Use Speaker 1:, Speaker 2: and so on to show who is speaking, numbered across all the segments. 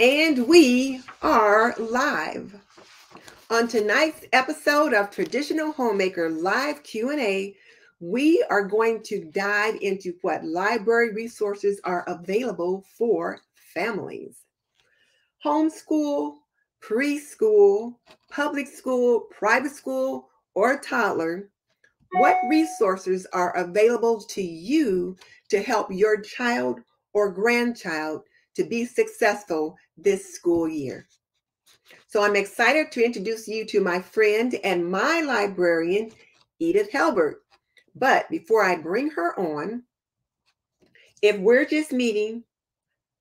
Speaker 1: And we are live. On tonight's episode of Traditional Homemaker Live Q&A, we are going to dive into what library resources are available for families. Homeschool, preschool, public school, private school, or toddler, what resources are available to you to help your child or grandchild to be successful this school year. So I'm excited to introduce you to my friend and my librarian, Edith Helbert. But before I bring her on, if we're just meeting,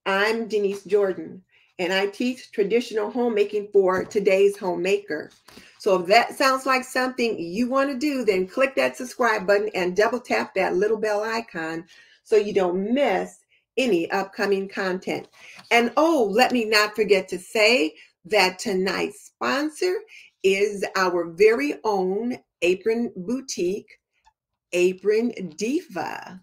Speaker 1: I'm Denise Jordan, and I teach traditional homemaking for today's homemaker. So if that sounds like something you want to do, then click that subscribe button and double tap that little bell icon so you don't miss any upcoming content. And oh, let me not forget to say that tonight's sponsor is our very own apron boutique, Apron Diva.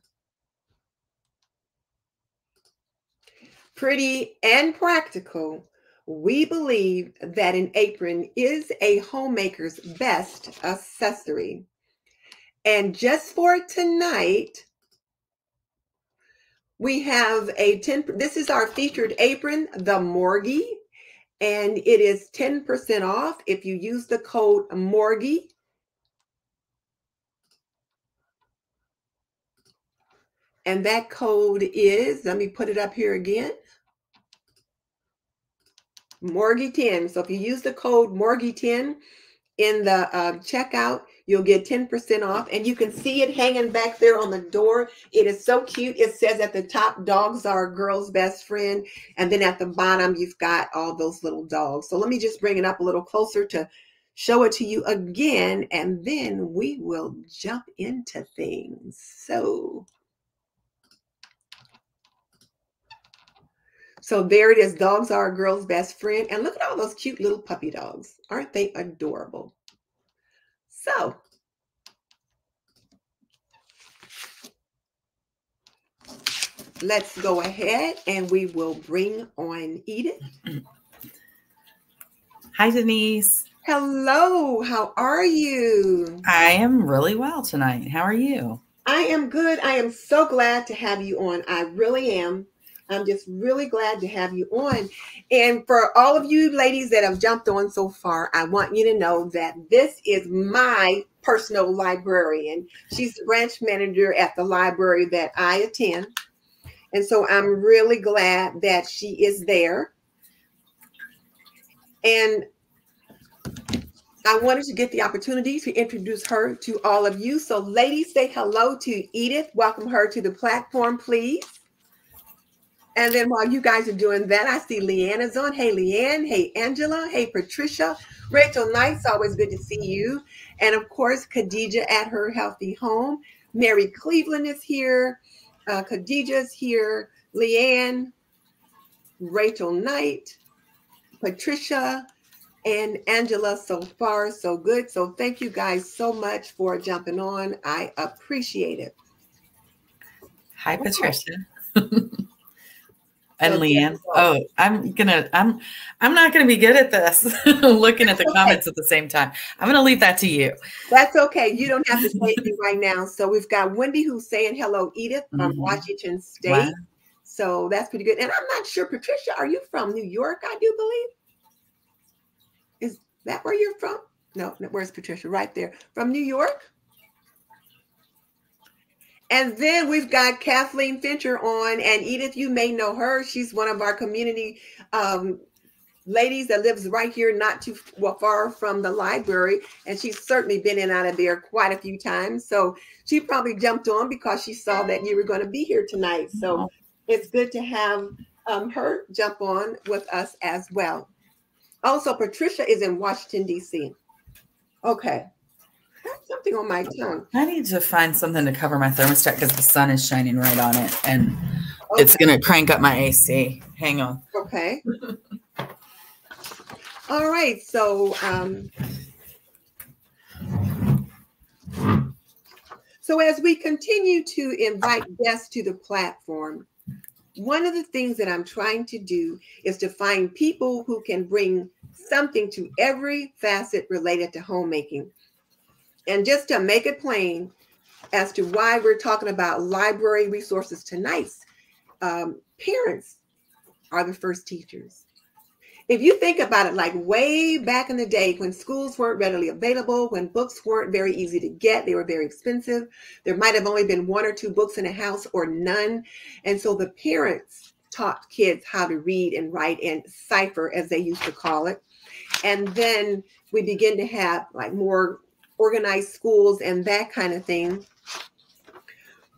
Speaker 1: Pretty and practical, we believe that an apron is a homemaker's best accessory. And just for tonight, we have a 10, this is our featured apron, the Morgie, and it is 10% off if you use the code Morgie. And that code is, let me put it up here again, Morgie10. So if you use the code Morgie10 in the uh, checkout, You'll get 10% off, and you can see it hanging back there on the door. It is so cute. It says at the top, dogs are a girl's best friend. And then at the bottom, you've got all those little dogs. So let me just bring it up a little closer to show it to you again, and then we will jump into things. So, so there it is. Dogs are a girl's best friend. And look at all those cute little puppy dogs. Aren't they adorable? So let's go ahead and we will bring on Edith.
Speaker 2: Hi, Denise.
Speaker 1: Hello, how are you?
Speaker 2: I am really well tonight. How are you?
Speaker 1: I am good. I am so glad to have you on. I really am. I'm just really glad to have you on. And for all of you ladies that have jumped on so far, I want you to know that this is my personal librarian. She's the branch manager at the library that I attend. And so I'm really glad that she is there. And I wanted to get the opportunity to introduce her to all of you. So, ladies, say hello to Edith. Welcome her to the platform, please. And then while you guys are doing that, I see Leanne is on. Hey, Leanne. Hey, Angela. Hey, Patricia. Rachel Knight's always good to see you. And of course, Khadija at her healthy home. Mary Cleveland is here. Uh, Khadijah's here. Leanne, Rachel Knight, Patricia, and Angela. So far, so good. So thank you guys so much for jumping on. I appreciate it.
Speaker 2: Hi, Patricia. and Leanne. Oh, I'm gonna I'm I'm not gonna be good at this looking at the comments at the same time. I'm gonna leave that to you.
Speaker 1: That's okay. You don't have to say it right now. So we've got Wendy who's saying hello, Edith from mm-hmm. Washington State. Wow. So that's pretty good. And I'm not sure, Patricia, are you from New York? I do believe. Is that where you're from? No, where's Patricia? Right there. From New York? And then we've got Kathleen Fincher on, and Edith, you may know her. She's one of our community um, ladies that lives right here, not too far from the library. And she's certainly been in out of there quite a few times. So she probably jumped on because she saw that you were going to be here tonight. So oh. it's good to have um, her jump on with us as well. Also, Patricia is in Washington, D.C. Okay something on my tongue.
Speaker 2: I need to find something to cover my thermostat because the sun is shining right on it and okay. it's going to crank up my AC. Hang on.
Speaker 1: Okay. All right. So, um, so as we continue to invite guests to the platform, one of the things that I'm trying to do is to find people who can bring something to every facet related to homemaking. And just to make it plain as to why we're talking about library resources tonight, um, parents are the first teachers if you think about it, like way back in the day when schools weren't readily available, when books weren't very easy to get, they were very expensive. There might have only been one or two books in a house or none. And so the parents taught kids how to read and write and cipher, as they used to call it. And then we begin to have like more organized schools and that kind of thing.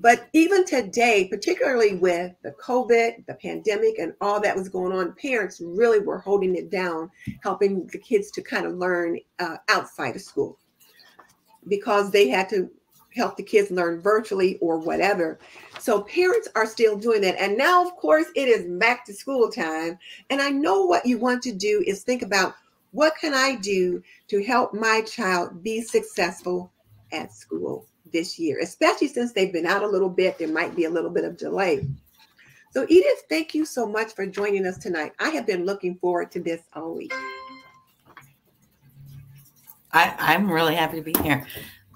Speaker 1: But even today, particularly with the COVID, the pandemic, and all that was going on, parents really were holding it down, helping the kids to kind of learn uh, outside of school because they had to help the kids learn virtually or whatever. So parents are still doing that. And now, of course, it is back to school time. And I know what you want to do is think about what can I do to help my child be successful at school? this year, especially since they've been out a little bit. There might be a little bit of delay. So, Edith, thank you so much for joining us tonight. I have been looking forward to this all week.
Speaker 2: I, I'm really happy to be here.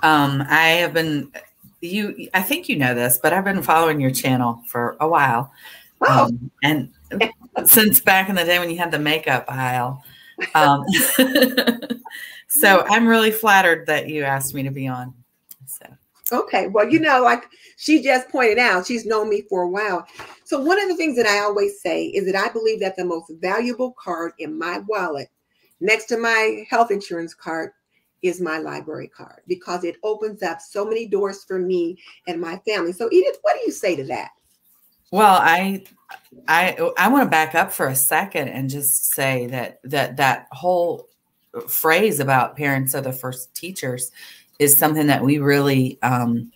Speaker 2: Um, I have been, you, I think you know this, but I've been following your channel for a while.
Speaker 1: Wow.
Speaker 2: Um, and since back in the day when you had the makeup aisle. Um, so I'm really flattered that you asked me to be on. So.
Speaker 1: Okay. Well, you know, like she just pointed out, she's known me for a while. So, one of the things that I always say is that I believe that the most valuable card in my wallet, next to my health insurance card, is my library card because it opens up so many doors for me and my family. So, Edith, what do you say to that?
Speaker 2: Well, I I I want to back up for a second and just say that that that whole phrase about parents are the first teachers is something that we really um,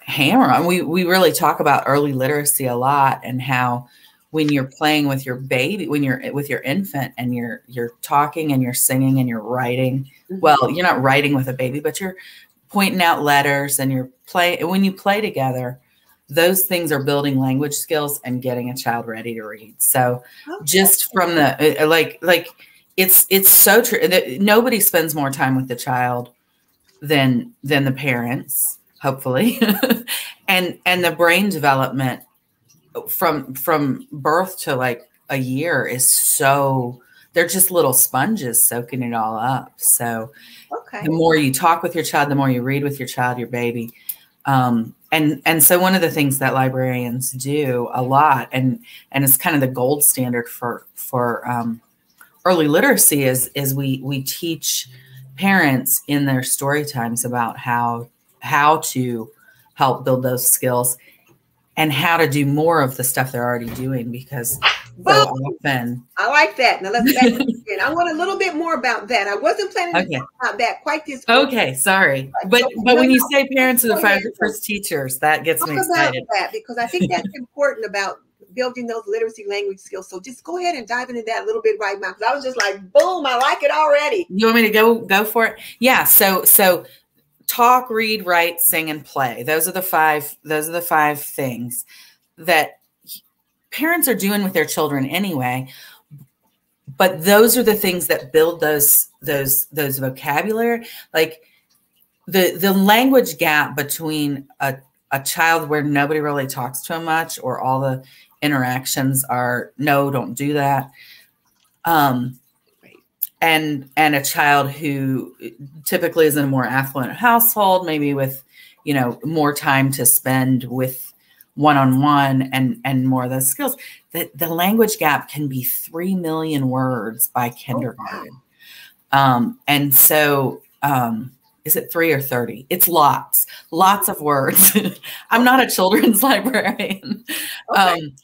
Speaker 2: hammer on. We we really talk about early literacy a lot and how when you're playing with your baby, when you're with your infant and you're you're talking and you're singing and you're writing. Mm-hmm. Well, you're not writing with a baby, but you're pointing out letters and you're play when you play together those things are building language skills and getting a child ready to read. So okay. just from the uh, like like it's it's so true. That nobody spends more time with the child than than the parents hopefully. And and the brain development from from birth to like a year is so they're just little sponges soaking it all up. So okay. the more you talk with your child the more you read with your child your baby um, and and so one of the things that librarians do a lot and and it's kind of the gold standard for for um, early literacy is is we we teach parents in their story times about how how to help build those skills and how to do more of the stuff they're already doing because so often
Speaker 1: I like that. Now let's back again. I want a little bit more about that. I wasn't planning to okay. talk about that quite this
Speaker 2: Okay, sorry. But so, but when you say parents are the five first teachers, that gets talk me excited.
Speaker 1: that because I think that's important about building those literacy language skills. So just go ahead and dive into that a little bit right now. Because I was just like, boom, I like it already.
Speaker 2: You want me to go go for it? Yeah. So so talk, read, write, sing, and play. Those are the five, those are the five things that parents are doing with their children anyway. But those are the things that build those those those vocabulary. Like the the language gap between a a child where nobody really talks to him much or all the interactions are no, don't do that. Um, and and a child who typically is in a more affluent household, maybe with you know more time to spend with one-on-one and and more of those skills. The, the language gap can be three million words by kindergarten. Oh, um, and so um, is it three or 30? It's lots, lots of words. I'm not a children's librarian. Okay. Um,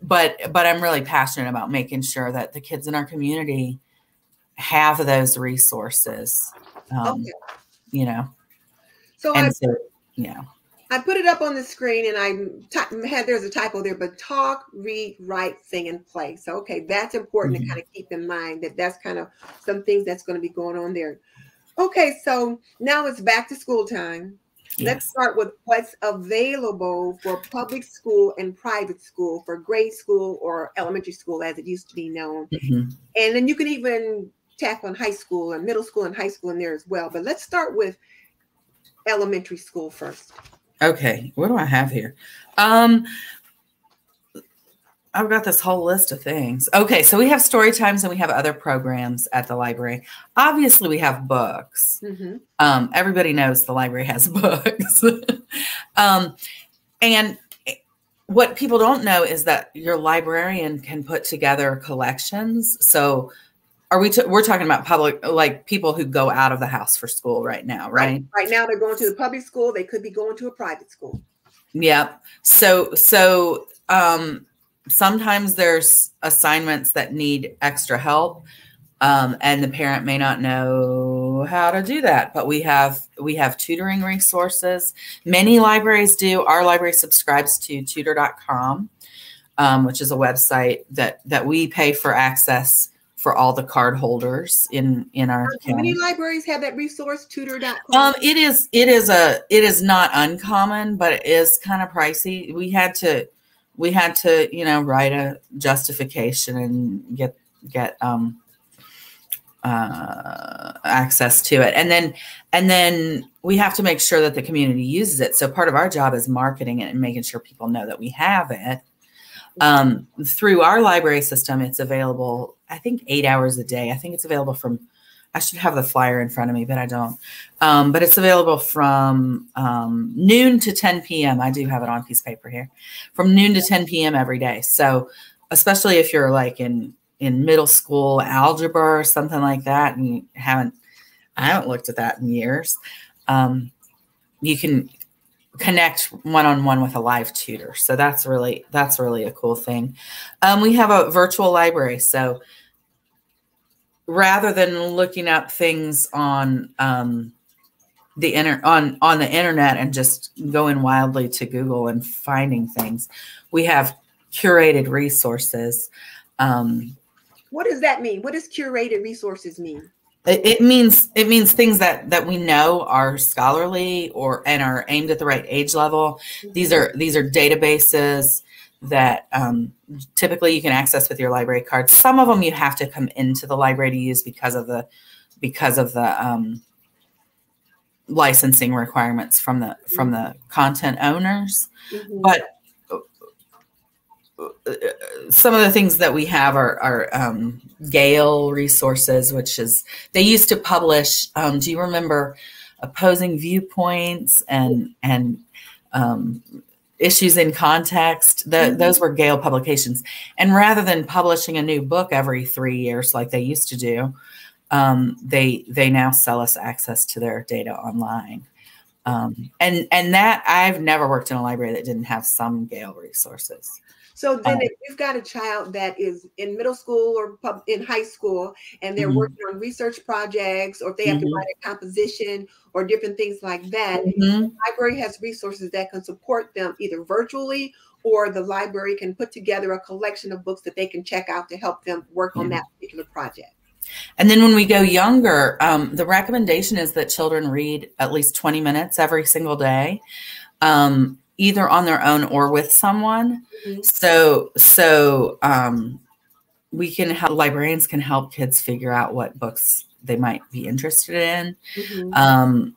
Speaker 2: but but I'm really passionate about making sure that the kids in our community have those resources. Um, okay. You know.
Speaker 1: So and I, so, yeah. I put it up on the screen and I had there's a typo there, but talk, read, write, sing, and play. So okay, that's important mm-hmm. to kind of keep in mind that that's kind of some things that's going to be going on there. Okay, so now it's back to school time. Let's start with what's available for public school and private school, for grade school or elementary school as it used to be known. Mm-hmm. And then you can even tackle in high school and middle school and high school in there as well. But let's start with elementary school first.
Speaker 2: Okay, what do I have here? Um, I've got this whole list of things. Okay, so we have story times and we have other programs at the library. Obviously, we have books. Mm-hmm. Um, everybody knows the library has books. um, and what people don't know is that your librarian can put together collections. So, are we? We're talking about public, like people who go out of the house for school right now, right?
Speaker 1: Right, right now, they're going to the public school. They could be going to a private school.
Speaker 2: Yep. So, so um, sometimes there's assignments that need extra help um, and the parent may not know how to do that but we have we have tutoring resources many libraries do our library subscribes to tutor.com um, which is a website that that we pay for access for all the card holders in in our
Speaker 1: How many libraries have that resource tutor.com
Speaker 2: um it is it is a it is not uncommon but it is kind of pricey we had to we had to, you know, write a justification and get get um, uh, access to it, and then and then we have to make sure that the community uses it. So part of our job is marketing it and making sure people know that we have it. Um, through our library system, it's available. I think eight hours a day. I think it's available from I should have the flyer in front of me, but I don't. Um, but it's available from um, noon to 10 p.m. I do have it on piece of paper here, from noon to 10 p.m. every day. So, especially if you're like in in middle school algebra or something like that, and you haven't, I haven't looked at that in years. Um, you can connect one on one with a live tutor. So that's really that's really a cool thing. Um, we have a virtual library, so rather than looking up things on um, the inter on on the internet and just going wildly to Google and finding things, we have curated resources. Um,
Speaker 1: what does that mean? What does curated resources mean?
Speaker 2: It, means it means things that that we know are scholarly or and are aimed at the right age level. These are these are databases that um, typically you can access with your library card. Some of them you have to come into the library to use because of the because of the um, licensing requirements from the from the content owners. Mm-hmm. But uh, some of the things that we have are, are um, Gale resources, which is they used to publish. Um, do you remember opposing viewpoints and and um, issues in context. The, mm-hmm. Those were Gale publications. And rather than publishing a new book every three years like they used to do, um, they they now sell us access to their data online. Um, and and that I've never worked in a library that didn't have some Gale resources.
Speaker 1: So then, um, if you've got a child that is in middle school or pub, in high school, and they're mm-hmm. working on research projects, or if they have mm-hmm. to write a composition or different things like that, mm-hmm. the library has resources that can support them either virtually or the library can put together a collection of books that they can check out to help them work on that particular project.
Speaker 2: And then when we go younger, um, the recommendation is that children read at least 20 minutes every single day. Um, either on their own or with someone. Mm-hmm. So so um, we can help librarians can help kids figure out what books they might be interested in. Mm-hmm. Um,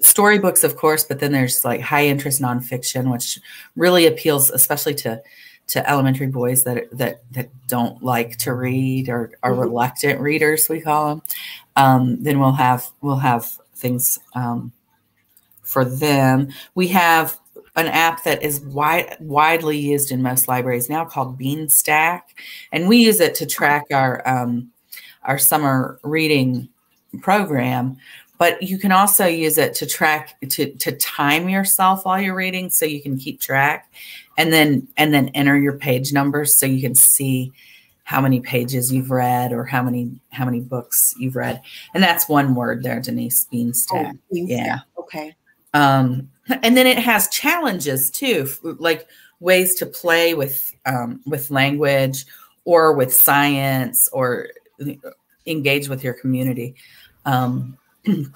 Speaker 2: storybooks, of course, but then there's like high interest nonfiction, which really appeals, especially to to elementary boys that that that don't like to read or are mm-hmm. reluctant readers, we call them. Um, then we'll have we'll have things um, for them. We have an app that is wide, widely used in most libraries now called Beanstack, and we use it to track our um, our summer reading program. But you can also use it to track to to time yourself while you're reading, so you can keep track, and then and then enter your page numbers so you can see how many pages you've read or how many how many books you've read. And that's one word there, Denise Beanstack. Oh, Beanstack. Yeah.
Speaker 1: Okay.
Speaker 2: Um, and then it has challenges too, like ways to play with um, with language or with science or engage with your community. Um,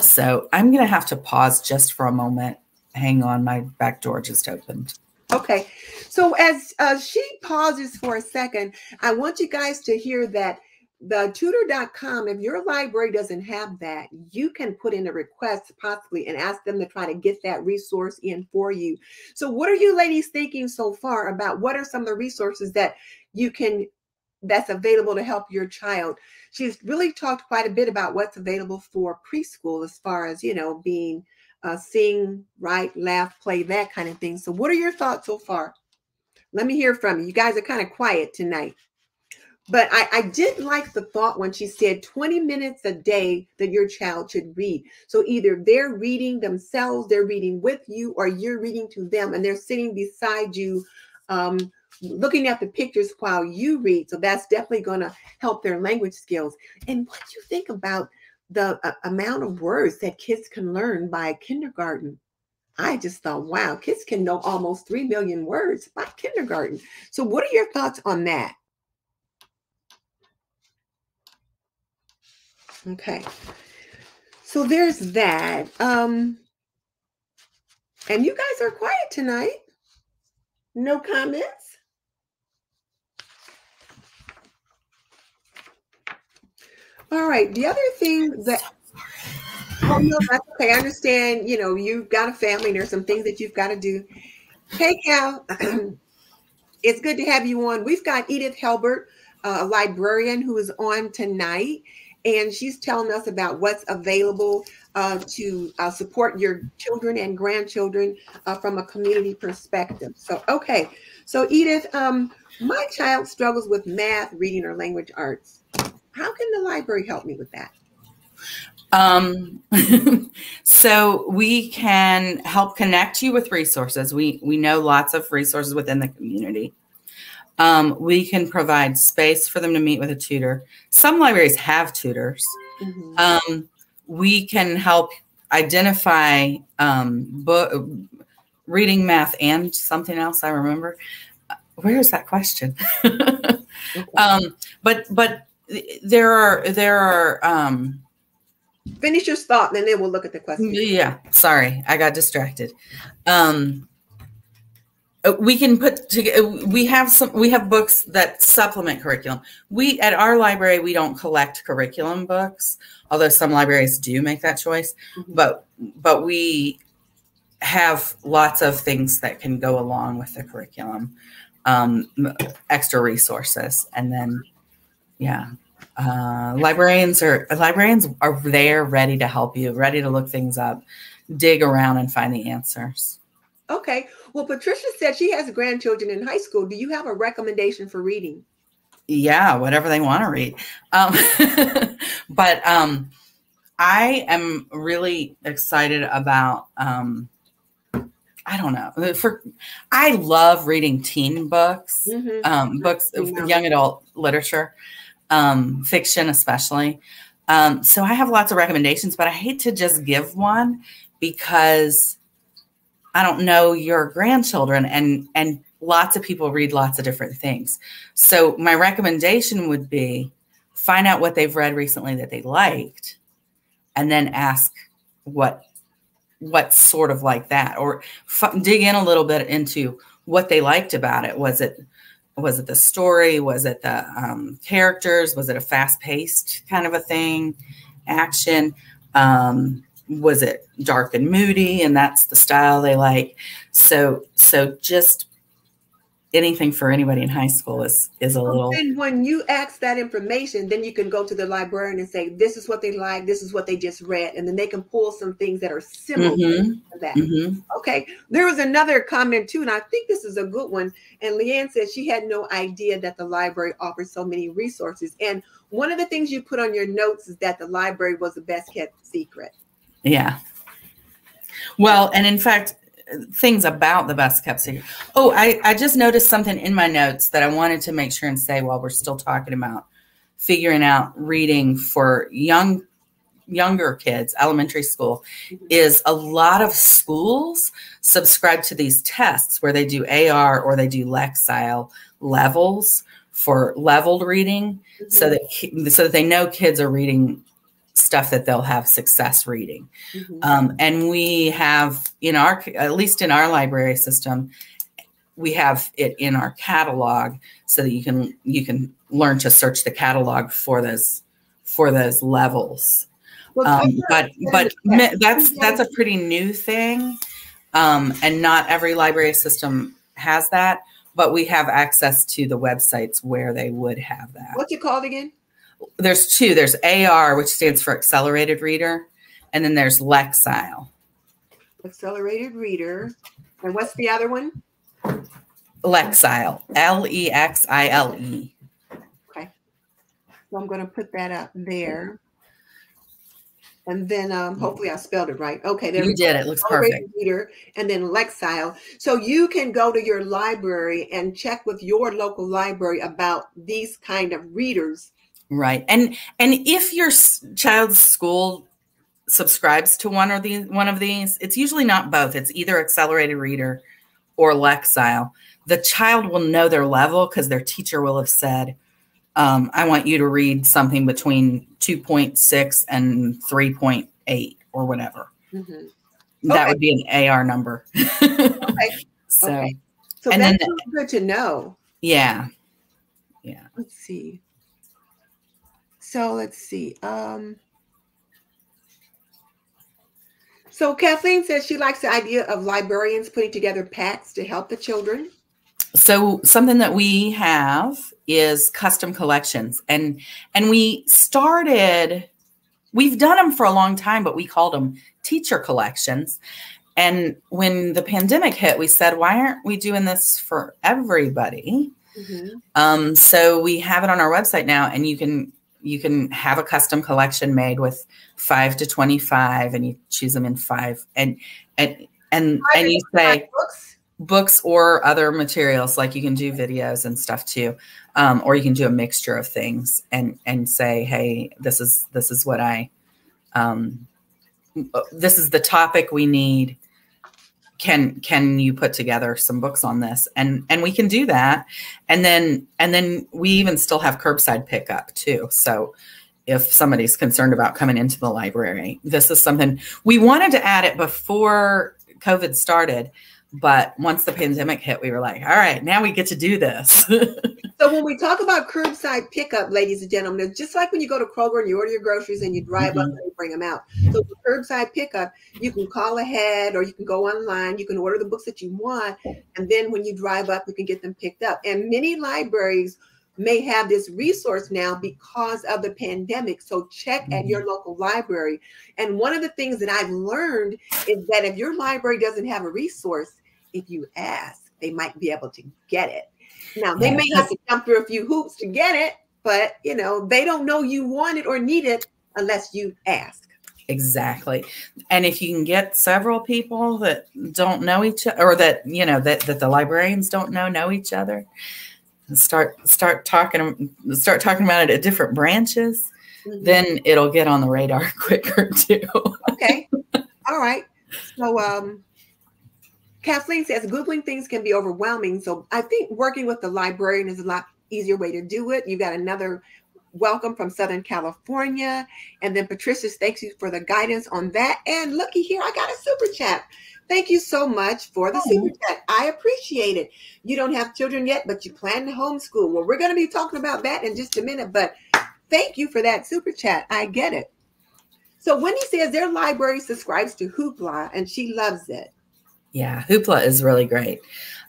Speaker 2: So I'm going to have to pause just for a moment. Hang on, my back door just opened.
Speaker 1: Okay. So as uh, she pauses for a second, I want you guys to hear that the tutor.com, if your library doesn't have that, you can put in a request possibly and ask them to try to get that resource in for you. So, what are you ladies thinking so far about what are some of the resources that you can that's available to help your child? She's really talked quite a bit about what's available for preschool as far as, you know, being uh, sing, write, laugh, play, that kind of thing. So, what are your thoughts so far? Let me hear from you. You guys are kind of quiet tonight. But I, I did like the thought when she said 20 minutes a day that your child should read. So either they're reading themselves, they're reading with you, or you're reading to them and they're sitting beside you, um, looking at the pictures while you read. So that's definitely going to help their language skills. And what do you think about the uh, amount of words that kids can learn by kindergarten? I just thought, wow, kids can know almost 3 million words by kindergarten. So, what are your thoughts on that? Okay. So there's that. Um, and you guys are quiet tonight. No comments? All right. The other thing that oh no, that's okay. I understand, you know, you've got a family and there's some things that you've got to do. Hey Cal, it's good to have you on. We've got Edith Helbert, uh, a librarian who is on tonight and she's telling us about what's available uh, to uh, support your children and grandchildren uh, from a community perspective. So, okay. So, Edith, um, my child struggles with math, reading, or language arts. How can the library help me with that?
Speaker 2: Um, so we can help connect you with resources. We we know lots of resources within the community. Um, we can provide space for them to meet with a tutor. Some libraries have tutors. Mm-hmm. Um, we can help identify um, book, reading, math, and something else. I remember. Where is that question? um, but but there are there are. Um,
Speaker 1: Finish your thought, and then we'll look at the question.
Speaker 2: Yeah, sorry, I got distracted. Um, uh, we can put together uh, we have some we have books that supplement curriculum. We at our library we don't collect curriculum books although some libraries do make that choice. Mm-hmm. but but we have lots of things that can go along with the curriculum um, extra resources. And then yeah uh, librarians are librarians are there ready to help you ready to look things up dig around and find the answers
Speaker 1: Okay. Well, Patricia said she has grandchildren in high school. Do you have a recommendation for reading?
Speaker 2: Yeah, whatever they want to read. Um, but um, I am really excited about. Um, I don't know. For I love reading teen books, mm-hmm. um, books, young adult literature, um, fiction especially. Um, so I have lots of recommendations, but I hate to just give one because I don't know your grandchildren and and lots of people read lots of different things. So my recommendation would be find out what they've read recently that they liked and then ask what what's sort of like that or dig in a little bit into what they liked about it. Was it was it the story? Was it the um, characters? Was it a fast paced kind of a thing? Action? Um, was it dark and moody and that's the style they like so so just anything for anybody in high school is is a little
Speaker 1: and when you ask that information then you can go to the librarian and say this is what they like this is what they just read and then they can pull some things that are similar mm-hmm. to that mm-hmm. okay there was another comment too and i think this is a good one and leanne said she had no idea that the library offers so many resources and one of the things you put on your notes is that the library was the best kept secret
Speaker 2: yeah. Well, and in fact, things about the best kept secret. Oh, I, I just noticed something in my notes that I wanted to make sure and say while we're still talking about figuring out reading for young younger kids, elementary school, is a lot of schools subscribe to these tests where they do AR or they do Lexile levels for leveled reading, mm-hmm. so that so that they know kids are reading stuff that they'll have success reading.
Speaker 1: Mhm.
Speaker 2: Um, and we have in our, at least in our library system, we have it in our catalog so that you can you can learn to search the catalog for those for those levels.
Speaker 1: Well,
Speaker 2: Um, but but that's that's a pretty new thing, um, and not every library system has that. But we have access to the websites where they would have that.
Speaker 1: What's it called again?
Speaker 2: There's two. There's AR, which stands for Accelerated Reader, and then there's Lexile.
Speaker 1: Accelerated Reader. And what's the other one?
Speaker 2: Lexile, L E X I L E.
Speaker 1: Okay. So I'm going to put that up there. And then um, hopefully I spelled it right. Okay, there we
Speaker 2: You
Speaker 1: go.
Speaker 2: did it. Looks
Speaker 1: Accelerated
Speaker 2: perfect.
Speaker 1: Reader and then Lexile. So you can go to your library and check with your local library about these kind of readers.
Speaker 2: Right. And and if your child's school subscribes to one or the one of these, it's usually not both. It's either Accelerated Reader or Lexile. The child will know their level because their teacher will have said, um, "I want you to read something between 2.6 and 3.8 or whatever."
Speaker 1: Mhm.
Speaker 2: That
Speaker 1: Okay.
Speaker 2: would be an AR number. So
Speaker 1: Okay. So
Speaker 2: And then
Speaker 1: that's good to know.
Speaker 2: yeah, yeah.
Speaker 1: Let's see. So let's see. Um, so Kathleen says she likes the idea of librarians putting together packs to help the children.
Speaker 2: so something that we have is custom collections and and we started we've done them for a long time but we called them teacher collections and when the pandemic hit we said why aren't we doing this for everybody um, so we have it on our website now and you can you can have a custom collection made with five to 25 and you choose them in five. And and and and you say
Speaker 1: books.
Speaker 2: books or other materials like you can do videos and stuff too. Um, or you can do a mixture of things and and say hey this is this is what i um, this is the topic we need can can you put together some books on this? And and we can do that. And then and then we even still have curbside pickup too. So if somebody's concerned about coming into the library this is something we wanted to add it before covid started but once the pandemic hit we were like all right now we get to do this
Speaker 1: So when we talk about curbside pickup, ladies and gentlemen, it's just like when you go to Kroger and you order your groceries and you drive up mm-hmm. and you bring them out. So curbside pickup, you can call ahead or you can go online. You can order the books that you want, and then when you drive up, you can get them picked up. And many libraries may have this resource now because of the pandemic. So check at mm-hmm. your local library. And one of the things that I've learned is that if your library doesn't have a resource, if you ask, they might be able to get it. Now they
Speaker 2: Yeah.
Speaker 1: may have to jump through a few hoops to get it, but you know, they don't know you want it or need it unless you ask.
Speaker 2: exactly and if you can get several people that don't know each other or that you know that that the librarians don't know know each other start start talking start talking about it at different branches
Speaker 1: Mhm.
Speaker 2: then it'll get on the radar quicker too
Speaker 1: okay. All right. So um Kathleen says Googling things can be overwhelming. So I think working with the librarian is a lot easier way to do it. You got another welcome from Southern California. And then Patricia, thanks you for the guidance on that. And looky here, I got a super chat. Thank you so much for the
Speaker 2: Oh.
Speaker 1: super chat. I appreciate it. You don't have children yet, but you plan to homeschool. Well, we're going to be talking about that in just a minute, but thank you for that super chat. I get it. So Wendy says their library subscribes to Hoopla and she loves it.
Speaker 2: yeah hoopla is really great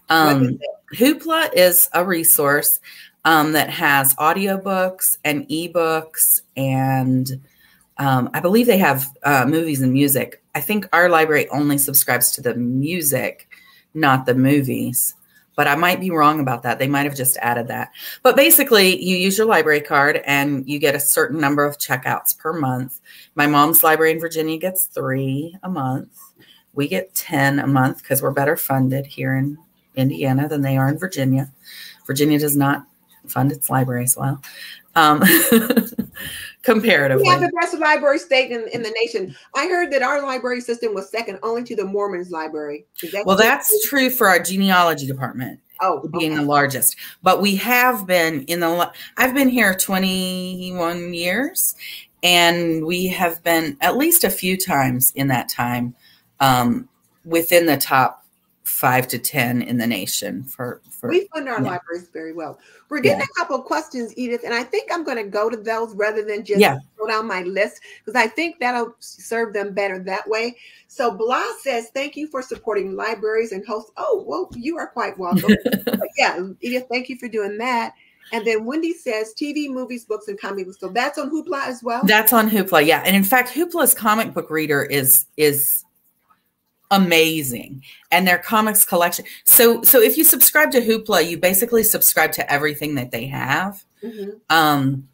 Speaker 2: um
Speaker 1: is?
Speaker 2: Hoopla is a resource um, that has audiobooks and ebooks, and um, I believe they have uh, movies and music. I think our library only subscribes to the music, not the movies. But I might be wrong about that. They might have just added that. But basically, you use your library card and you get a certain number of checkouts per month. My mom's library in Virginia gets three a month. We get 10 a month because we're better funded here in Indiana than they are in Virginia. Virginia does not fund its libraries well, um, comparatively.
Speaker 1: We have the best library state in, in the nation. I heard that our library system was second only to the Mormons library. That
Speaker 2: Well, that's true for our genealogy department
Speaker 1: oh
Speaker 2: being
Speaker 1: okay.
Speaker 2: the largest, but we have been in the. I've been here 21 years, and we have been at least a few times in that time um, within the top five to ten in the nation for for
Speaker 1: we fund our yeah. libraries very well we're getting yeah. a couple of questions edith and i think i'm going to go to those rather than just yeah. go down my list because i think that'll serve them better that way so blah says thank you for supporting libraries and hosts oh well you are quite welcome yeah edith thank you for doing that and then Wendy says TV, movies, books, and comic books. So that's on Hoopla as well.
Speaker 2: That's on Hoopla, yeah. And in fact, Hoopla's comic book reader is is amazing. And their comics collection. So so if you subscribe to hoopla you basically subscribe to everything that they have. Mm-hmm. um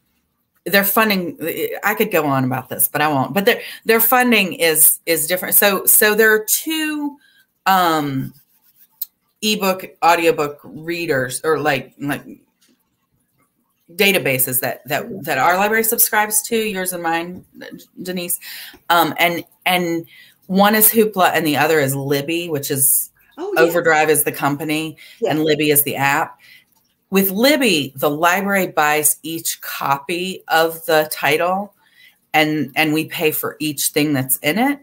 Speaker 2: their funding i could go on about this but i won't. But their their funding is is different. So so there are two um ebook audiobook readers or like like databases that that mm-hmm. that our library subscribes to yours and mine denise. Um and and one is Hoopla and the other is Libby, which is oh, yeah. Overdrive is the company yeah. and Libby is the app. With Libby, the library buys each copy of the title and and we pay for each thing that's in it.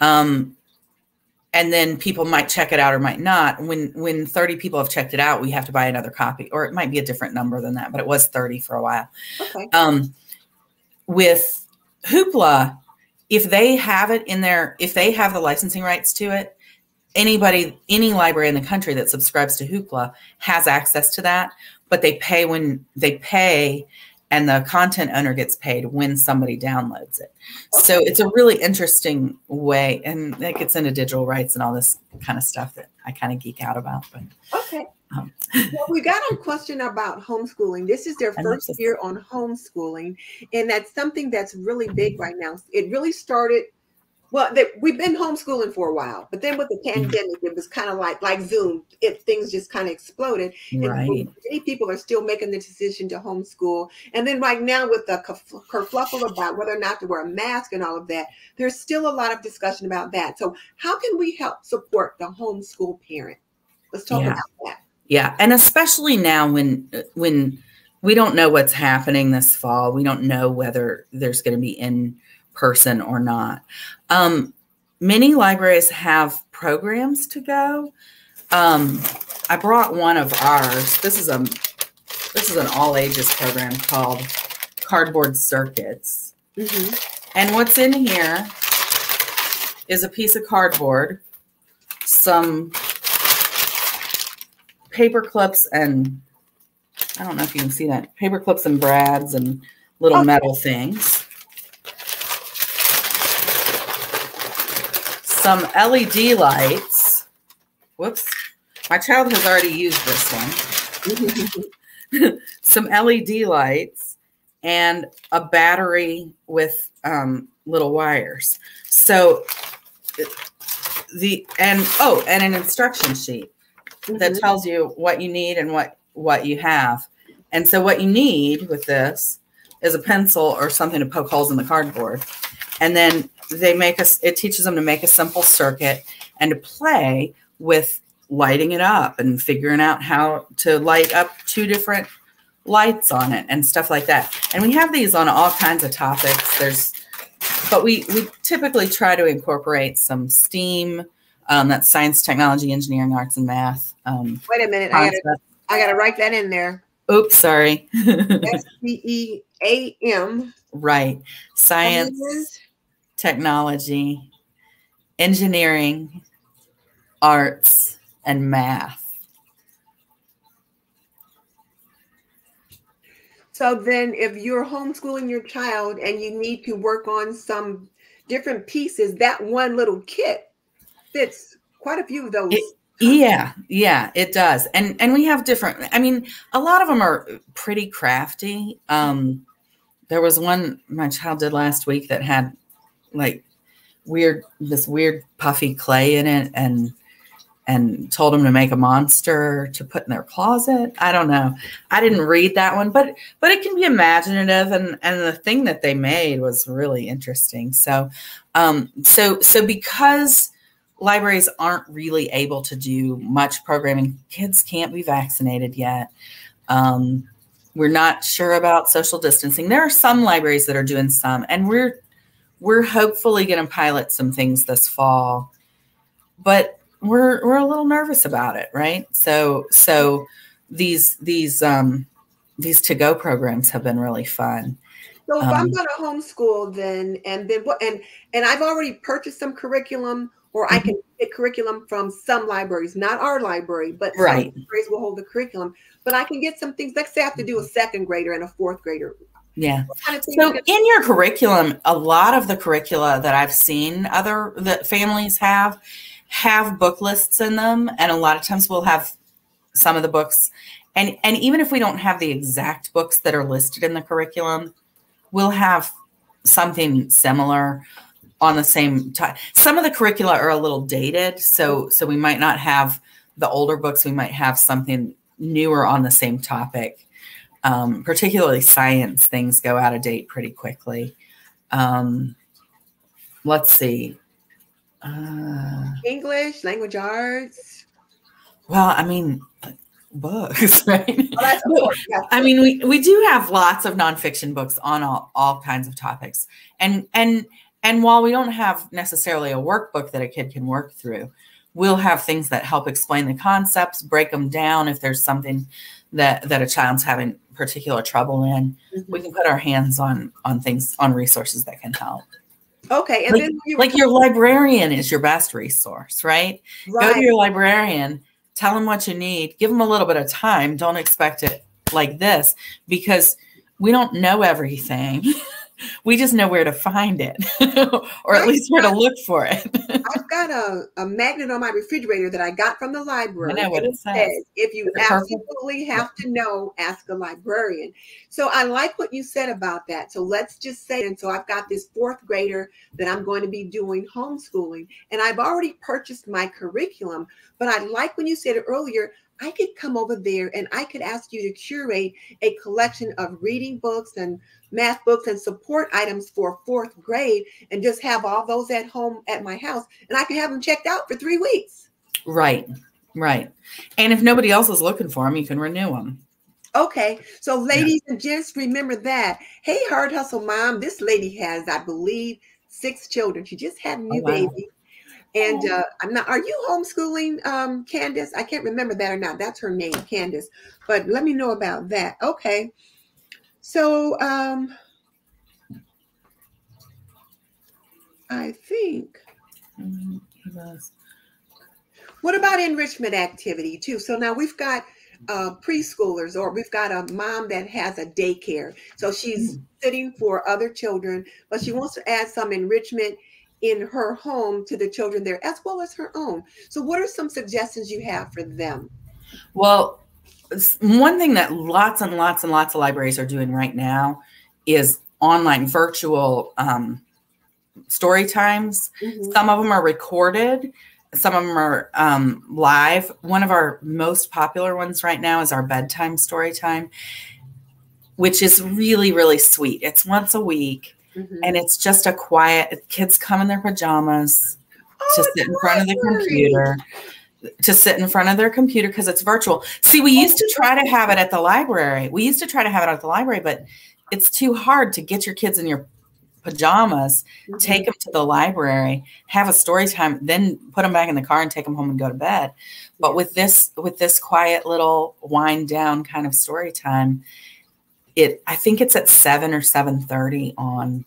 Speaker 2: Um, and then people might check it out or might not. When when 30 people have checked it out, we have to buy another copy, or it might be a different number than that, but it was 30 for a while. Okay. Um, with Hoopla, if they have it in their if they have the licensing rights to it anybody any library in the country that subscribes to hoopla has access to that but they pay when they pay and the content owner gets paid when somebody downloads it okay. so it's a really interesting way and it gets into digital rights and all this kind of stuff that i kind of geek out about but
Speaker 1: okay um, well, we got a question about homeschooling. This is their first year on homeschooling, and that's something that's really big right now. It really started. Well, they, we've been homeschooling for a while, but then with the mm-hmm. pandemic, it was kind of like like Zoom. It things just kind of exploded, right. and many people are still making the decision to homeschool. And then right now, with the kerfluffle about whether or not to wear a mask and all of that, there's still a lot of discussion about that. So, how can we help support the homeschool parent? Let's talk yeah. about that.
Speaker 2: Yeah, and especially now when when we don't know what's happening this fall, we don't know whether there's going to be in person or not. Um, many libraries have programs to go. Um, I brought one of ours. This is a this is an all ages program called Cardboard Circuits. Mm-hmm. And what's in here is a piece of cardboard, some paper clips and I don't know if you can see that paper clips and brads and little metal things. Some LED lights. Whoops. My child has already used this one. Some LED lights and a battery with um, little wires. So the, and oh, and an instruction sheet mm-hmm. that tells you what you need and what what you have. And so what you need with this is a pencil or something to poke holes in the cardboard. And then they make us it teaches them to make a simple circuit and to play with lighting it up and figuring out how to light up two different lights on it and stuff like that. And we have these on all kinds of topics. There's but we we typically try to incorporate some STEAM, um, that's science, technology, engineering, arts, and math. Um,
Speaker 1: Wait a minute. I gotta, I gotta write that in there.
Speaker 2: Oops, sorry.
Speaker 1: S T E A M.
Speaker 2: Right. Science, technology, engineering, arts, and math.
Speaker 1: So then, if you're homeschooling your child and you need to work on some different pieces, that one little kit fits quite a few of those.
Speaker 2: It, yeah, yeah, it does. And and we have different I mean, a lot of them are pretty crafty. Um there was one my child did last week that had like weird this weird puffy clay in it and and told them to make a monster to put in their closet. I don't know. I didn't read that one, but but it can be imaginative and and the thing that they made was really interesting. So um so so because libraries aren't really able to do much programming. Kids can't be vaccinated yet. Um, we're not sure about social distancing. There are some libraries that are doing some, and we're we're hopefully going to pilot some things this fall, but we're we're a little nervous about it, right? So so these these um these to go programs have been really fun.
Speaker 1: So if um, I'm going to homeschool, then and then what? And and I've already purchased some curriculum, or mm-hmm. I can get curriculum from some libraries, not our library, but
Speaker 2: right.
Speaker 1: libraries will hold the curriculum. But I can get some things. Let's say I have to do a second grader and a fourth grader.
Speaker 2: Yeah. Kind of so in your curriculum, a lot of the curricula that I've seen other that families have have book lists in them, and a lot of times we'll have some of the books, and and even if we don't have the exact books that are listed in the curriculum, we'll have something similar on the same time. Some of the curricula are a little dated, so so we might not have the older books. We might have something newer on the same topic. Um, particularly science things go out of date pretty quickly. Um, let's see.
Speaker 1: Uh, English, language arts.
Speaker 2: Well, I mean, books, right? Yeah. I mean, we, we do have lots of nonfiction books on all, all kinds of topics. And and and while we don't have necessarily a workbook that a kid can work through, we'll have things that help explain the concepts, break them down if there's something that that a child's having particular trouble in. Mm-hmm. We can put our hands on on things on resources that can help.
Speaker 1: Okay,
Speaker 2: and like, then you- like your librarian is your best resource, right? right? Go to your librarian, tell them what you need, give them a little bit of time. Don't expect it like this because we don't know everything. we just know where to find it or at least where to look for it.
Speaker 1: I've got a, a magnet on my refrigerator that I got from the library.
Speaker 2: I know what it, says. says.
Speaker 1: If you absolutely have to know, ask a librarian. So I like what you said about that. So let's just say, and so I've got this fourth grader that I'm going to be doing homeschooling, and I've already purchased my curriculum. But I like when you said it earlier, I could come over there and I could ask you to curate a collection of reading books and math books and support items for fourth grade and just have all those at home at my house and I can have them checked out for three weeks.
Speaker 2: Right, right. And if nobody else is looking for them, you can renew them.
Speaker 1: Okay, so ladies yeah. and gents, remember that. Hey, Hard Hustle Mom, this lady has, I believe, six children. She just had a oh, new oh, wow. baby. And oh. uh, I'm not. Are you homeschooling, um, Candace? I can't remember that or not. That's her name, Candace. But let me know about that. Okay. So um, I think. What about enrichment activity too? So now we've got uh, preschoolers, or we've got a mom that has a daycare. So she's mm. sitting for other children, but she wants to add some enrichment in her home to the children there as well as her own. So, what are some suggestions you have for them?
Speaker 2: Well, one thing that lots and lots and lots of libraries are doing right now is online virtual um, story times. Mm-hmm. Some of them are recorded, some of them are um, live. One of our most popular ones right now is our bedtime story time, which is really, really sweet. It's once a week Mm-hmm. And it's just a quiet, kids come in their pajamas oh, to sit in front of the computer, to sit in front of their computer because it's virtual. See, we used to try to have it at the library. We used to try to have it at the library, but it's too hard to get your kids in your pajamas, mm-hmm. take them to the library, have a story time, then put them back in the car and take them home and go to bed. But with this, with this quiet little wind down kind of story time, it I think it's at seven or seven thirty on.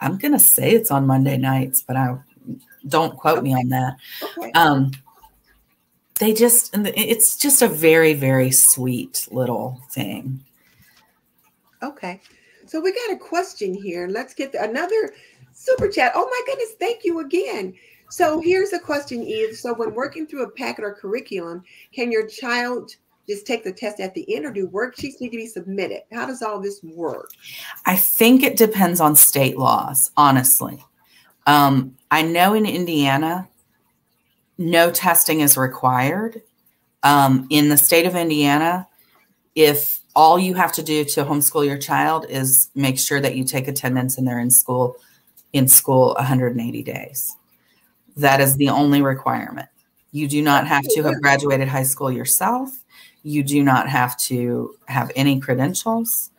Speaker 2: I'm gonna say it's on Monday nights, but I don't quote okay. me on that. Okay. Um, they just it's just a very very sweet little thing.
Speaker 1: Okay, so we got a question here. Let's get another super chat. Oh my goodness, thank you again. So here's a question, Eve. So when working through a packet or curriculum, can your child just take the test at the end or do worksheets need to be submitted? How does all this work?
Speaker 2: I think it depends on state laws, honestly. Um, I know in Indiana, no testing is required. Um, in the state of Indiana, if all you have to do to homeschool your child is make sure that you take attendance and they're in school in school 180 days. That is the only requirement. You do not have to have graduated high school yourself You do not have to have any credentials.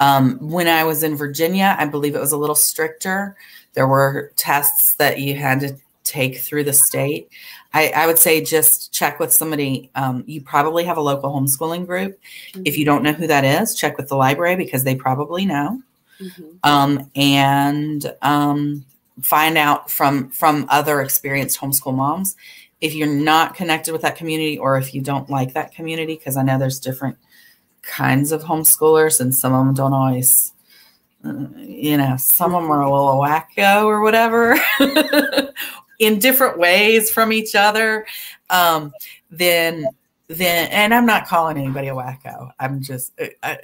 Speaker 2: Um, when I was in Virginia, I believe it was a little stricter. There were tests that you had to take through the state. I, I would say just check with somebody. Um, you probably have a local homeschooling group. Mm-hmm. If you don't know who that is, check with the library because they probably know. Mm-hmm. Um, and um, find out from from other experienced homeschool moms if you're not connected with that community or if you don't like that community because i know there's different kinds of homeschoolers and some of them don't always uh, you know some of them are a little wacko or whatever in different ways from each other. Um, then then and i'm not calling anybody a wacko. I'm just I,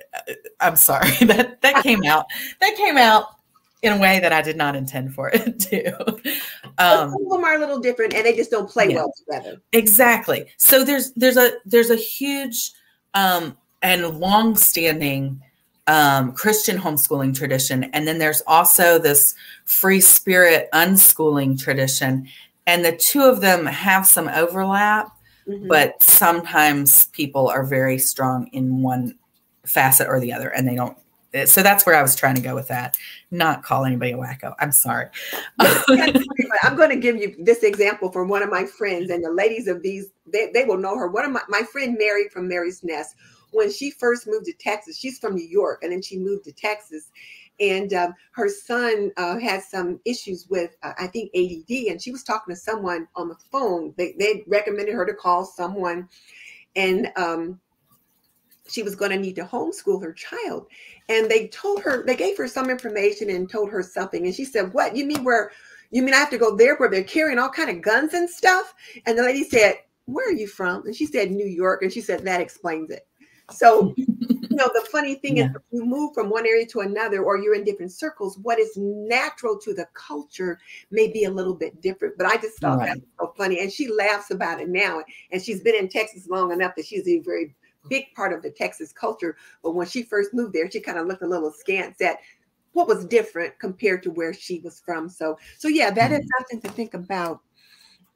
Speaker 2: am sorry. That that came out. That came out in a way that i did not intend for it to.
Speaker 1: Um, some of them are a little different and they just don't play yeah, well together.
Speaker 2: Exactly. So there's there's a there's a huge um, and long-standing um, Christian homeschooling tradition, and then there's also this free spirit unschooling tradition, and the two of them have some overlap, mm-hmm. but sometimes people are very strong in one facet or the other, and they don't. So that's where I was trying to go with that. Not call anybody a wacko. I'm sorry.
Speaker 1: I'm going to give you this example from one of my friends, and the ladies of these, they, they will know her. One of my, my friend Mary from Mary's Nest when she first moved to Texas, she's from New York, and then she moved to Texas. And um, her son uh, had some issues with, uh, I think, ADD, and she was talking to someone on the phone. They, they recommended her to call someone, and um, she was going to need to homeschool her child. And they told her, they gave her some information and told her something. And she said, What? You mean where? You mean I have to go there where they're carrying all kind of guns and stuff? And the lady said, Where are you from? And she said, New York. And she said, That explains it. So, you know, the funny thing yeah. is, you move from one area to another or you're in different circles, what is natural to the culture may be a little bit different. But I just thought right. that was so funny. And she laughs about it now. And she's been in Texas long enough that she's a very big part of the Texas culture. But when she first moved there, she kind of looked a little askance at what was different compared to where she was from. So, so yeah, that mm-hmm. is something to think about.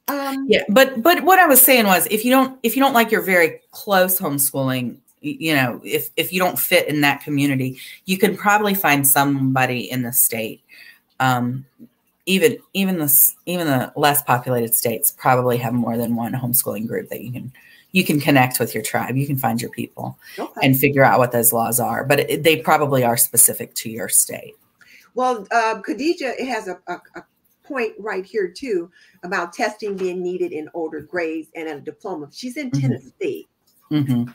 Speaker 2: Um, yeah, but but what I was saying was, if you don't if you don't like your very close homeschooling you know if if you don't fit in that community you can probably find somebody in the state um, even even the even the less populated states probably have more than one homeschooling group that you can you can connect with your tribe. You can find your people okay. and figure out what those laws are but it, they probably are specific to your state.
Speaker 1: Well uh, khadijah has a, a, a point right here too about testing being needed in older grades and a diploma. She's in mm-hmm. tennessee. Mm-hmm.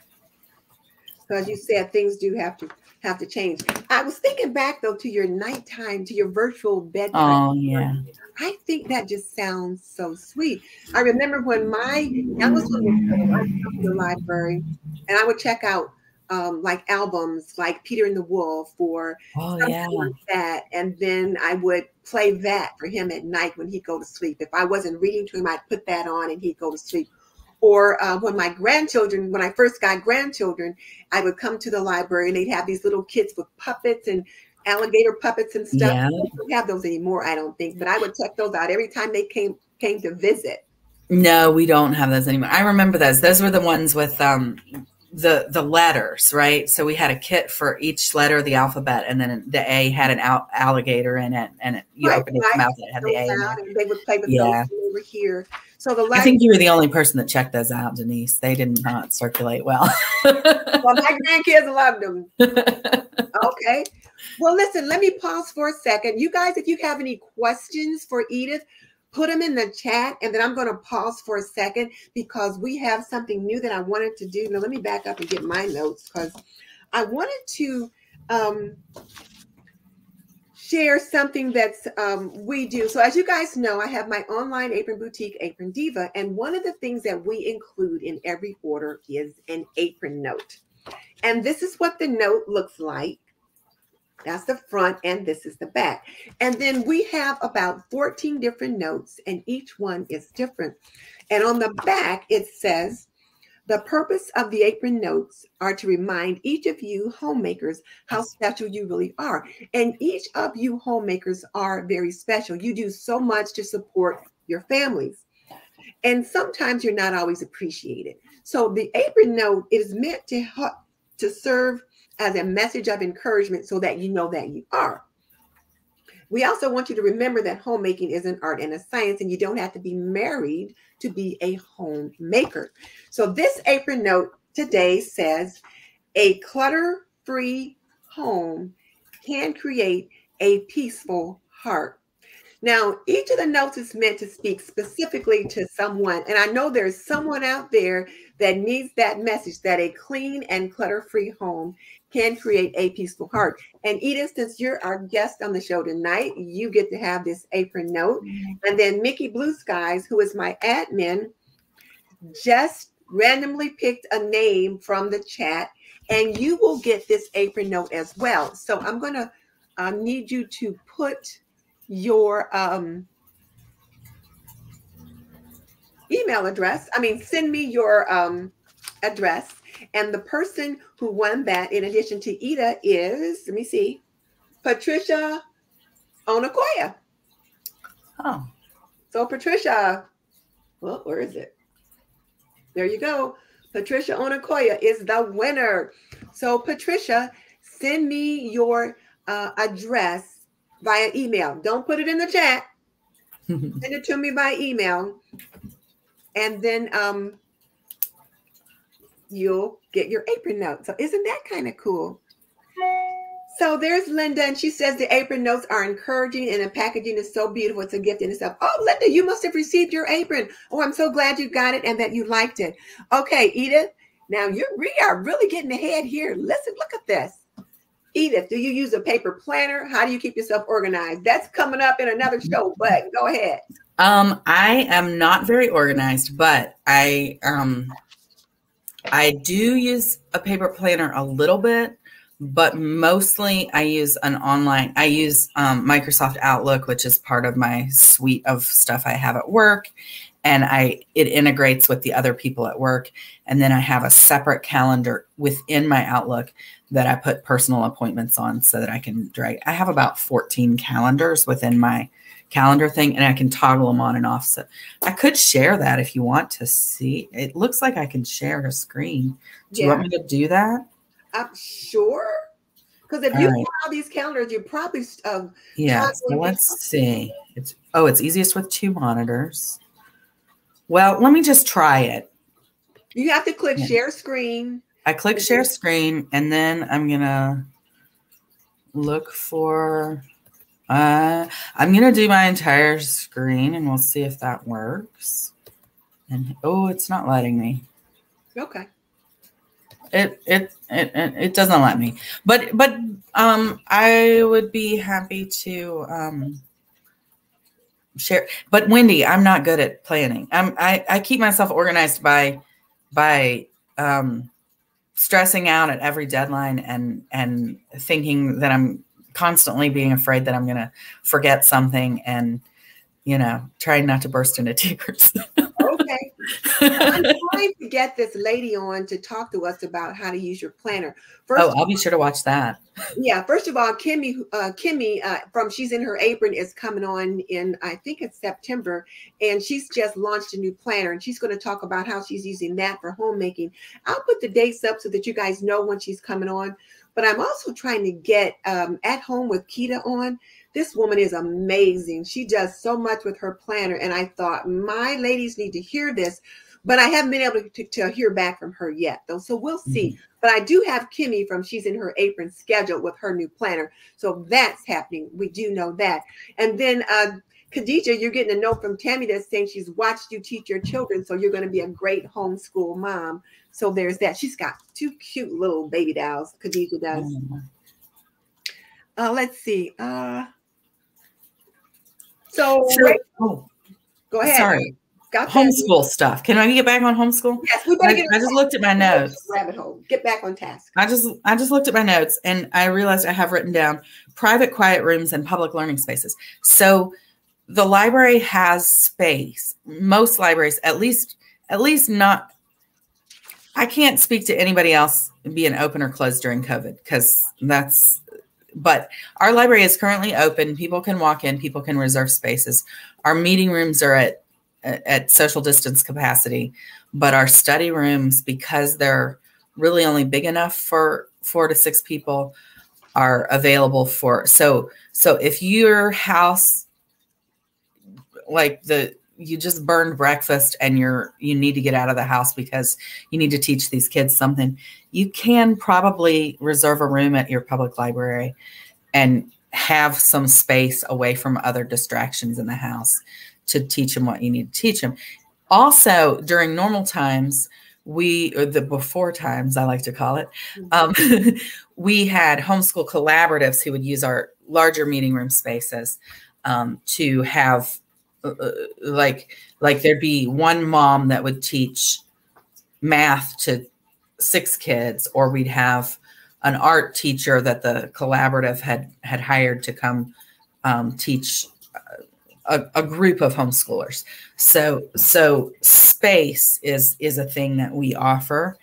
Speaker 1: Because you said things do have to have to change. I was thinking back though to your nighttime, to your virtual bedtime.
Speaker 2: Oh yeah.
Speaker 1: I think that just sounds so sweet. I remember when my youngest one was I to the library and I would check out um, like albums like Peter and the Wolf or
Speaker 2: oh, yeah. like
Speaker 1: that. And then I would play that for him at night when he'd go to sleep. If I wasn't reading to him, I'd put that on and he'd go to sleep or uh, when my grandchildren, when I first got grandchildren, I would come to the library and they'd have these little kits with puppets and alligator puppets and stuff. Yeah. don't have those anymore, I don't think, but I would check those out every time they came came to visit.
Speaker 2: No, we don't have those anymore. I remember those. Those were the ones with um the the letters, right? So we had a kit for each letter of the alphabet, and then the A had an al- alligator in it, and it, you right, opened its mouth, and it had the A.
Speaker 1: And they would play with yeah. those over here. So the
Speaker 2: I think you were the only person that checked those out, Denise. They did not circulate well.
Speaker 1: well, my grandkids loved them. okay. Well, listen, let me pause for a second. You guys, if you have any questions for Edith, put them in the chat and then I'm going to pause for a second because we have something new that I wanted to do. Now, let me back up and get my notes because I wanted to um, share something that's um, we do. So, as you guys know, I have my online apron boutique, Apron Diva, and one of the things that we include in every order is an apron note. And this is what the note looks like. That's the front, and this is the back. And then we have about 14 different notes, and each one is different. And on the back, it says, the purpose of the apron notes are to remind each of you homemakers how special you really are. And each of you homemakers are very special. You do so much to support your families. And sometimes you're not always appreciated. So the apron note is meant to to serve as a message of encouragement so that you know that you are. We also want you to remember that homemaking is an art and a science, and you don't have to be married to be a homemaker. So, this apron note today says a clutter free home can create a peaceful heart. Now, each of the notes is meant to speak specifically to someone. And I know there's someone out there that needs that message that a clean and clutter free home can create a peaceful heart. And Edith, since you're our guest on the show tonight, you get to have this apron note. Mm-hmm. And then Mickey Blue Skies, who is my admin, just randomly picked a name from the chat, and you will get this apron note as well. So I'm going to uh, need you to put your um, email address. I mean, send me your um, address. And the person who won that, in addition to Ida, is let me see, Patricia Onakoya.
Speaker 2: Oh.
Speaker 1: So, Patricia, well, where is it? There you go. Patricia Onakoya is the winner. So, Patricia, send me your uh, address via email. Don't put it in the chat. Send it to me by email. And then um, you'll get your apron note. So isn't that kind of cool? So there's Linda, and she says the apron notes are encouraging and the packaging is so beautiful. It's a gift in itself. Oh, Linda, you must have received your apron. Oh, I'm so glad you got it and that you liked it. Okay, Edith. Now you we are really getting ahead here. Listen, look at this. Edith, do you use a paper planner? How do you keep yourself organized? That's coming up in another show, but go ahead.
Speaker 2: Um, I am not very organized, but I um I do use a paper planner a little bit, but mostly I use an online. I use um, Microsoft Outlook, which is part of my suite of stuff I have at work, and I it integrates with the other people at work. And then I have a separate calendar within my Outlook that I put personal appointments on so that I can drag. I have about 14 calendars within my calendar thing and I can toggle them on and off. So I could share that if you want to see. It looks like I can share a screen. Do yeah. you want me to do that?
Speaker 1: I'm sure. Because if all you right. have these calendars, you probably um,
Speaker 2: yeah. So let's see. It's oh, it's easiest with two monitors. Well, let me just try it.
Speaker 1: You have to click yeah. share screen
Speaker 2: I click share screen and then I'm gonna look for uh I'm gonna do my entire screen and we'll see if that works. And oh, it's not letting me.
Speaker 1: Okay.
Speaker 2: It it it it doesn't let me. But but um I would be happy to um share but Wendy, I'm not good at planning. I'm I, I keep myself organized by by um stressing out at every deadline and and thinking that I'm constantly being afraid that I'm going to forget something and you know trying not to burst into tears.
Speaker 1: okay. I'm trying to get this lady on to talk to us about how to use your planner.
Speaker 2: First oh, I'll be sure to watch that.
Speaker 1: Yeah. First of all, Kimmy, uh, Kimmy uh, from She's in Her Apron is coming on in, I think it's September, and she's just launched a new planner, and she's going to talk about how she's using that for homemaking. I'll put the dates up so that you guys know when she's coming on. But I'm also trying to get um, at home with Quita on this woman is amazing. She does so much with her planner. And I thought, my ladies need to hear this, but I haven't been able to, to hear back from her yet, though. So we'll see. Mm-hmm. But I do have Kimmy from She's in Her Apron scheduled with her new planner. So that's happening. We do know that. And then, uh, Khadija, you're getting a note from Tammy that's saying she's watched you teach your children, so you're going to be a great homeschool mom. So there's that. She's got two cute little baby dolls. Khadija does. Mm-hmm. Uh, let's see. Uh, so, so oh, go ahead.
Speaker 2: Sorry. Got homeschool stuff. Can I get back on homeschool?
Speaker 1: Yes, we better I, get.
Speaker 2: I just looked at my notes.
Speaker 1: Rabbit hole. Get back on task.
Speaker 2: I just I just looked at my notes and I realized I have written down private quiet rooms and public learning spaces. So the library has space. Most libraries, at least at least not. I can't speak to anybody else being open or closed during COVID because that's but our library is currently open. People can walk in, people can reserve spaces. Our meeting rooms are at at social distance capacity, but our study rooms, because they're really only big enough for four to six people, are available for. So so if your house, like the you just burned breakfast and you're you need to get out of the house because you need to teach these kids something. You can probably reserve a room at your public library and have some space away from other distractions in the house to teach them what you need to teach them also during normal times we or the before times i like to call it um, we had homeschool collaboratives who would use our larger meeting room spaces um, to have like like there'd be one mom that would teach math to six kids or we'd have an art teacher that the collaborative had had hired to come um, teach a, a, group of homeschoolers. So so space is is a thing that we offer.